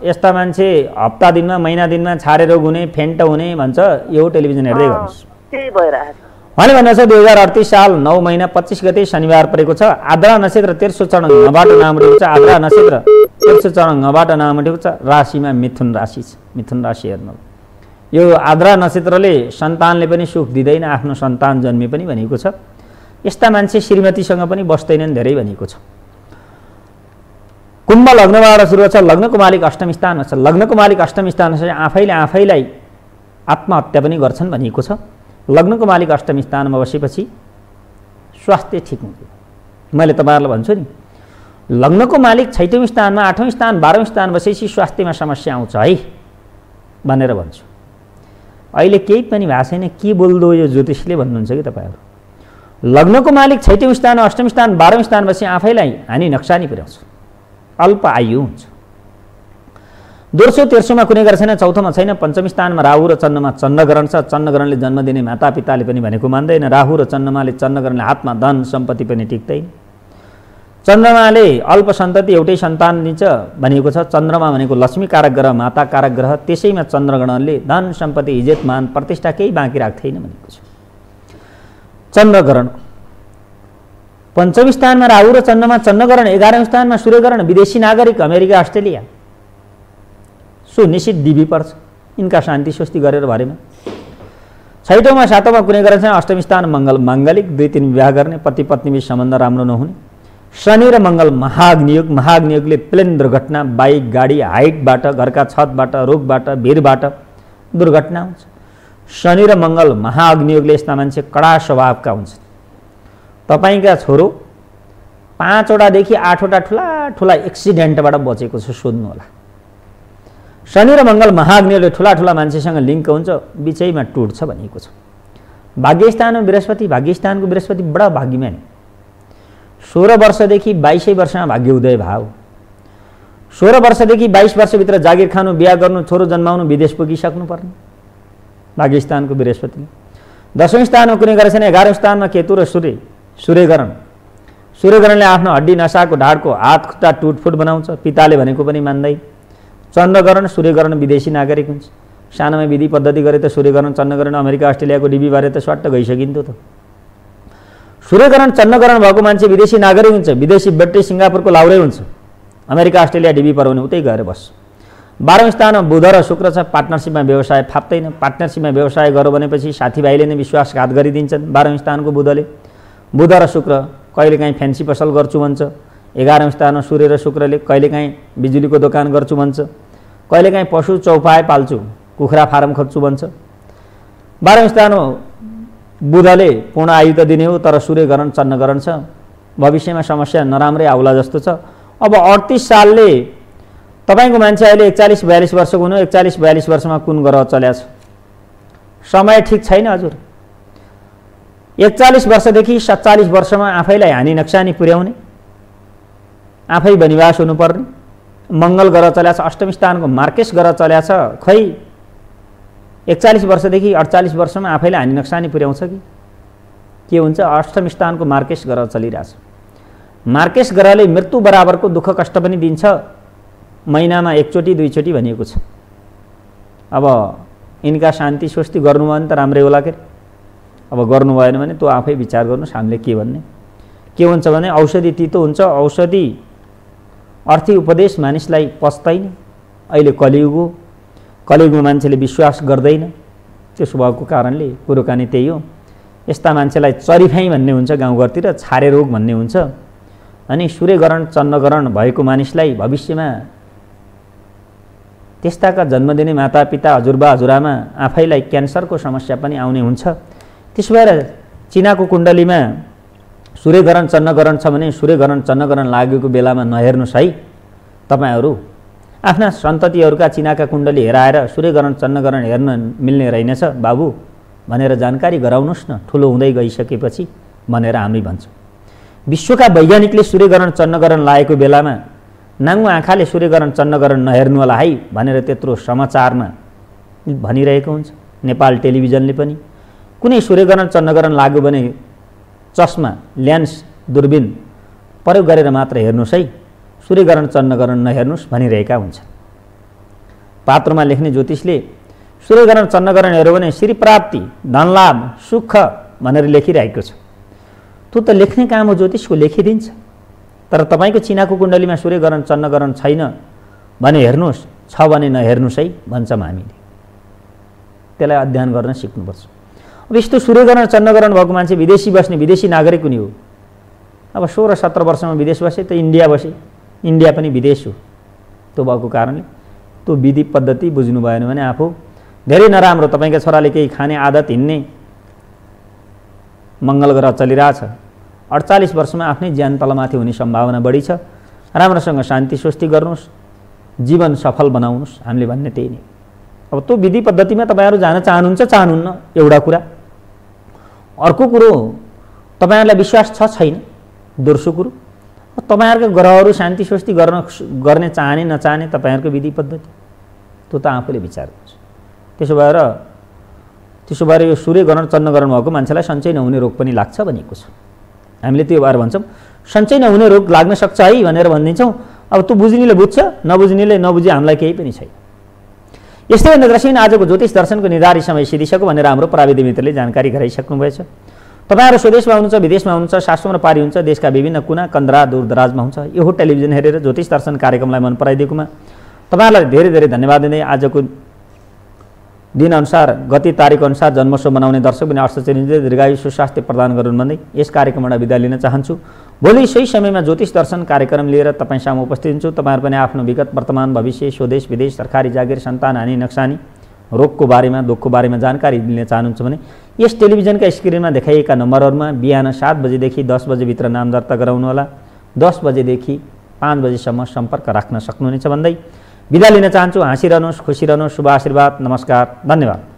यस्ता मान्छे हप्ता दिनमा महिना दिनमा छारे रोग हुने फेन्ट हुने भन्छ यो टेलिभिजन हेर्दै गर्नुहोस्। त्यही भइरहेको छ भने भन्दा छ दुई हजार अडतिस साल नौ महिना पच्चिस गते शनिबार परेको छ। आद्रा नक्षत्र तेर्सो चरण घबाट नाम उठेको छ। आद्रा नक्षत्र तेर्सो चरण घबाट नाम उठेको छ। राशिमा मिथुन राशि छ। मिथुन राशि हेर्नु यो आद्रा नक्षत्रले सन्तानले पनि सुख दिँदैन आफ्नो सन्तान जन्मे पनि भनेको छ। यस्ता मान्छे श्रीमतीसँग पनि बस्दैनन् धेरै भनेको छ। कुम्भ लग्नबाट सुरु छ लग्नको मालिक अष्टम स्थानमा छ। लग्नको मालिक अष्टम स्थानमा छ आफैले आफैलाई आत्महत्या पनि गर्छन् भनिएको छ। लग्नको मालिक अष्टम स्थानमा बसेपछि स्वास्थ्य ठिक हुँदैन मैले तपाईँहरूलाई भन्छु नि लग्नको मालिक छैटौँ स्थानमा आठौँ स्थान बाह्रौँ स्थान बसेपछि स्वास्थ्यमा समस्या आउँछ है भनेर भन्छु। अहिले केही पनि भएको छैन के बोल्दो यो ज्योतिषले भन्नुहुन्छ कि तपाईँहरू? लग्नको मालिक छैटौँ स्थान अष्टम स्थान बाह्रौँ स्थान बसी आफैलाई हानि नक्सानी पुर्याउँछ। अल्प आयु हुन्छ। दोस्रो तेर्सोमा कुनै गरेको छैन चौथोमा छैन पञ्चम स्थानमा राहु र चन्द्रमा चन्द्रग्रहण छ। चन्द्रग्रहणले जन्म दिने मातापिताले पनि भनेको मान्दैन। राहु र चन्द्रमाले चन्द्रग्रहणले हातमा धन सम्पत्ति पनि टिक्दैन। चन्द्रमाले अल्प सन्तति एउटै सन्तान दिन्छ भनेको छ। चन्द्रमा भनेको लक्ष्मी कारक ग्रह माता कारक ग्रह त्यसैमा चन्द्रग्रहणले धन सम्पत्ति इज्जत मान प्रतिष्ठा केही बाँकी राख्दैन भनेको छ। चन्द्रग्रहण पञ्चम स्थानमा राहु र चन्द्रमा चन्द्रग्रहण एघारौँ स्थानमा सूर्यग्रहण विदेशी नागरिक अमेरिका अस्ट्रेलिया सुनिश्चित डिबी पर्छ यिनका शान्ति स्वस्ति गरेर भरेमा छैटौँमा सातौँमा कुनै गरेको छैन अष्टम स्थान मङ्गल माङ्गलिक दुई तिन विवाह गर्ने पति पत्नीबीच सम्बन्ध राम्रो नहुने शनि र मङ्गल महाअग्नियोग महाअग्नियोगले प्लेन दुर्घटना बाइक गाडी हाइटबाट घरका छतबाट रुखबाट भिरबाट दुर्घटना हुन्छ शनि र मङ्गल महाअग्नियोगले यस्ता मान्छे कडा स्वभावका हुन्छन् तपाईँका छोरो पाँचवटादेखि आठवटा ठुला ठुला एक्सिडेन्टबाट बचेको छ सोध्नु होला शनि र मङ्गल महाअग्निले ठुला ठुला मान्छेसँग लिङ्क हुन्छ बिचैमा टुट्छ भनेको छ। भाग्यस्थानमा बृहस्पति भाग्यस्थानको बृहस्पति बडा भाग्यमान। सोह्र वर्षदेखि बाइसै वर्षमा भाग्य उदय भाव। सोह्र वर्षदेखि बाइस वर्षभित्र जागिर खानु बिहा गर्नु छोरो जन्माउनु विदेश पुगिसक्नु पर्ने भाग्यस्थानको बृहस्पतिले दसौँ स्थानमा कुनै गरेको छैन एघारौँ स्थानमा केतु र सूर्य। सूर्यकरण सूर्यकरणले आफ्नो हड्डी नसाको ढाडको हात खुट्टा टुटफुट बनाउँछ। पिताले भनेको पनि मान्दैन चन्द्रकरण सूर्यकरण विदेशी नागरिक हुन्छ। सानोमा विधि पद्धति गरे त सूर्यकरण चन्द्रकरण अमेरिका अस्ट्रेलियाको डिबी बारे त स्वाट्ट गइसकिन्थ्यो त। सूर्यकरण चन्द्रकरण भएको मान्छे विदेशी नागरिक हुन्छ। विदेशी बेट्री सिङ्गापुरको लाउरै हुन्छ। अमेरिका अस्ट्रेलिया डिबी पराउने उतै गएर बस। बाह्रौँ स्थानमा बुध र शुक्र छ। पार्टनरसिपमा व्यवसाय फाप्दैन। पार्टनरसिपमा व्यवसाय गऱ्यो भनेपछि साथीभाइले नै विश्वासघात गरिदिन्छन्। बाह्रौँ स्थानको बुधले। बुध र शुक्र कहिलेकाहीँ फ्यान्सी पसल गर्छु भन्छ। एघारौँ स्थानमा सूर्य र शुक्रले कहिलेकाहीँ बिजुलीको दोकान गर्छु भन्छ। कहिलेकाहीँ पशु चौपाए पाल्छु कुखुरा फारम खोज्छु भन्छ। बाह्रौँ स्थानमा बुधले पूर्ण आयु त दिने हो तर सूर्यग्रहण चन्द्रग्रहण छ। भविष्यमा समस्या नराम्रै आउला जस्तो छ। अब अडतिस सालले तपाईँको मान्छे अहिले एकचालिस बयालिस वर्षको हुनु एकचालिस बयालिस वर्षमा कुन ग्रह चल्या छ? समय ठिक छैन हजुर। एकचालिस वर्षदेखि सत्तालिस वर्षमा आफैलाई हानि नक्सानी पुर्याउने आफै बनिवास हुनुपर्ने मङ्गल ग्रह चल्या छ अष्टम स्थानको मार्केस ग्रह चल्या छ खै एकचालिस वर्षदेखि अडचालिस वर्षमा आफैलाई हानि नक्सानी पुर्याउँछ कि? के हुन्छ? अष्टम स्थानको मार्केस ग्रह चलिरहेछ। मार्केस ग्रहले मृत्यु बराबरको दुःख कष्ट पनि दिन्छ। महिनामा एकचोटि दुईचोटि भनिएको छ। अब यिनका शान्ति स्वस्ति गर्नुभयो भने त राम्रै होला के अब गर्नु भएन भने त्यो आफै विचार गर्नुहोस् हामीले के भन्ने? के हुन्छ भने औषधि तितो हुन्छ औषधि अर्थी उपदेश मानिसलाई पस्दैन। अहिले कलियुग हो। कलियुगमा मान्छेले विश्वास गर्दैन। त्यसो भएको कारणले कुरोकानी त्यही हो। यस्ता मान्छेलाई चरिफाइ भन्ने हुन्छ गाउँघरतिर छारे रोग भन्ने हुन्छ। अनि सूर्यग्रहण चन्द्रग्रहण भएको मानिसलाई भविष्यमा त्यस्ताका जन्म दिने मातापिता हजुरबा हजुरआमा आफैलाई क्यान्सरको समस्या पनि आउने हुन्छ। त्यसो भएर चिनाको कुण्डलीमा सूर्यग्रहण चन्द्रग्रहण छ भने सूर्यग्रहण चन्द्रग्रहण लागेको बेलामा नहेर्नुहोस् है तपाईँहरू आफ्ना सन्ततिहरूका चिनाका कुण्डली हेराएर सूर्यग्रहण चन्द्रग्रहण हेर्न मिल्ने रहेनछ बाबु। भनेर जानकारी गराउनुहोस् न। ठुलो हुँदै गइसकेपछि भनेर हामी भन्छौँ। विश्वका वैज्ञानिकले सूर्यग्रहण चन्द्रग्रहण लागेको बेलामा नाङ्गो आँखाले सूर्यग्रहण चन्द्रग्रहण नहेर्नु होला है भनेर त्यत्रो समाचारमा भनिरहेको हुन्छ। नेपाल टेलिभिजनले पनि कुनै सूर्यग्रहण चन्द्रग्रहण लाग्यो भने चस्मा ल्यान्स दूरबिन प्रयोग गरेर मात्र हेर्नुहोस् है। सूर्यग्रहण चन्द्रग्रहण नहेर्नुहोस् भनिरहेका हुन्छन्। पात्रमा लेख्ने ज्योतिषले सूर्यग्रहण चन्द्रग्रहण हेऱ्यो भने श्री प्राप्ति धनलाभ सुख भनेर लेखिरहेको छ। त्यो त लेख्ने काम हो ज्योतिषको लेखिदिन्छ। तर तपाईँको चिनाको कुण्डलीमा सूर्यग्रहण चन्द्रग्रहण छैन भने हेर्नुहोस् छ भने नहेर्नुहोस् है भन्छौँ हामीले। त्यसलाई अध्ययन गर्न सिक्नुपर्छ। अब यस्तो सूर्यग्रहण चन्द्रग्रहण भएको मान्छे विदेशी बस्ने विदेशी नागरिक हुने हो। अब सोह्र सत्र वर्षमा विदेश बसे त इन्डिया बसे। इन्डिया पनि विदेश हो। त्यो भएको कारणले त्यो विधि पद्धति बुझ्नु भएन भने आफू धेरै नराम्रो तपाईँका छोराले केही खाने आदत हिँड्ने मङ्गल ग्रह चलिरहेछ। अडचालिस वर्षमा आफ्नै ज्यान तलमाथि हुने सम्भावना बढी छ। राम्रोसँग शान्ति स्वस्ति गर्नुहोस्। जीवन सफल बनाउनुहोस्। हामीले भन्ने त्यही नै। अब त्यो विधि पद्धतिमा तपाईँहरू जान चाहनुहुन्छ चाहनुहुन्न एउटा कुरा। अर्को कुरो तपाईँहरूलाई विश्वास छ छैन? दोस्रो कुरो तपाईँहरूको ग्रहहरू शान्ति स्वस्ति गर्न गर्ने चाहने नचाहने तपाईँहरूको विधि पद्धति? त्यो त आफूले विचार गर्छ। त्यसो भएर त्यसो भएर यो सूर्य ग्रहण चन्द्र ग्रहण भएको मान्छेलाई सन्चै नहुने रोग पनि लाग्छ भनिएको छ। हामीले त्यो भएर भन्छौँ सन्चै नहुने रोग लाग्न सक्छ है भनेर भनिदिन्छौँ। अब त्यो बुझ्नेले बुझ्छ नबुझ्नेले नबुझे हामीलाई केही पनि छैन। यस्तै नद्रसिन आजको ज्योतिष दर्शनको निर्धारित समय सिधिसक्यो भनेर हाम्रो प्राविधिक मित्रले जानकारी गराइसक्नु भएछ। तपाईँहरू स्वदेशमा हुनुहुन्छ विदेशमा हुनुहुन्छ शास्त्रमा पारी हुन्छ देशका विभिन्न कुना कन्द्रा दूरदराजमा हुन्छ। यो टेलिभिजन हेरेर ज्योतिष दर्शन कार्यक्रमलाई मन पराइदिएकोमा। तपाईँहरूलाई धेरै धेरै धन्यवाद दिँदै आजको दिनअनुसार गति तारिक अनुसार जन्मोत्सव मनाउने दर्शक पनि अर्थ चिनिँदै दीर्घायु सुस्वास्थ्य प्रदान गरून् भन्दै यस कार्यक्रमबाट विदा लिन चाहन्छु। भोलि सही समयमा ज्योतिष दर्शन कार्यक्रम लिएर तपाईँ सामु उपस्थित हुन्छु। तपाईँहरू पनि आफ्नो विगत वर्तमान भविष्य स्वदेश विदेश सरकारी जागिर सन्तान हानि नक्सानी रोगको बारेमा दुःखको बारेमा जानकारी लिन चाहनुहुन्छ भने यस टेलिभिजनका स्क्रिनमा देखाइएका नम्बरहरूमा बिहान सात बजेदेखि दस बजेभित्र नाम दर्ता गराउनुहोला। दस बजेदेखि पाँच बजीसम्म सम्पर्क राख्न सक्नुहुनेछ भन्दै बिदा लिन चाहन्छु हाँसिरहनुहोस् खुसी रहनुहोस् शुभ आशीर्वाद नमस्कार धन्यवाद।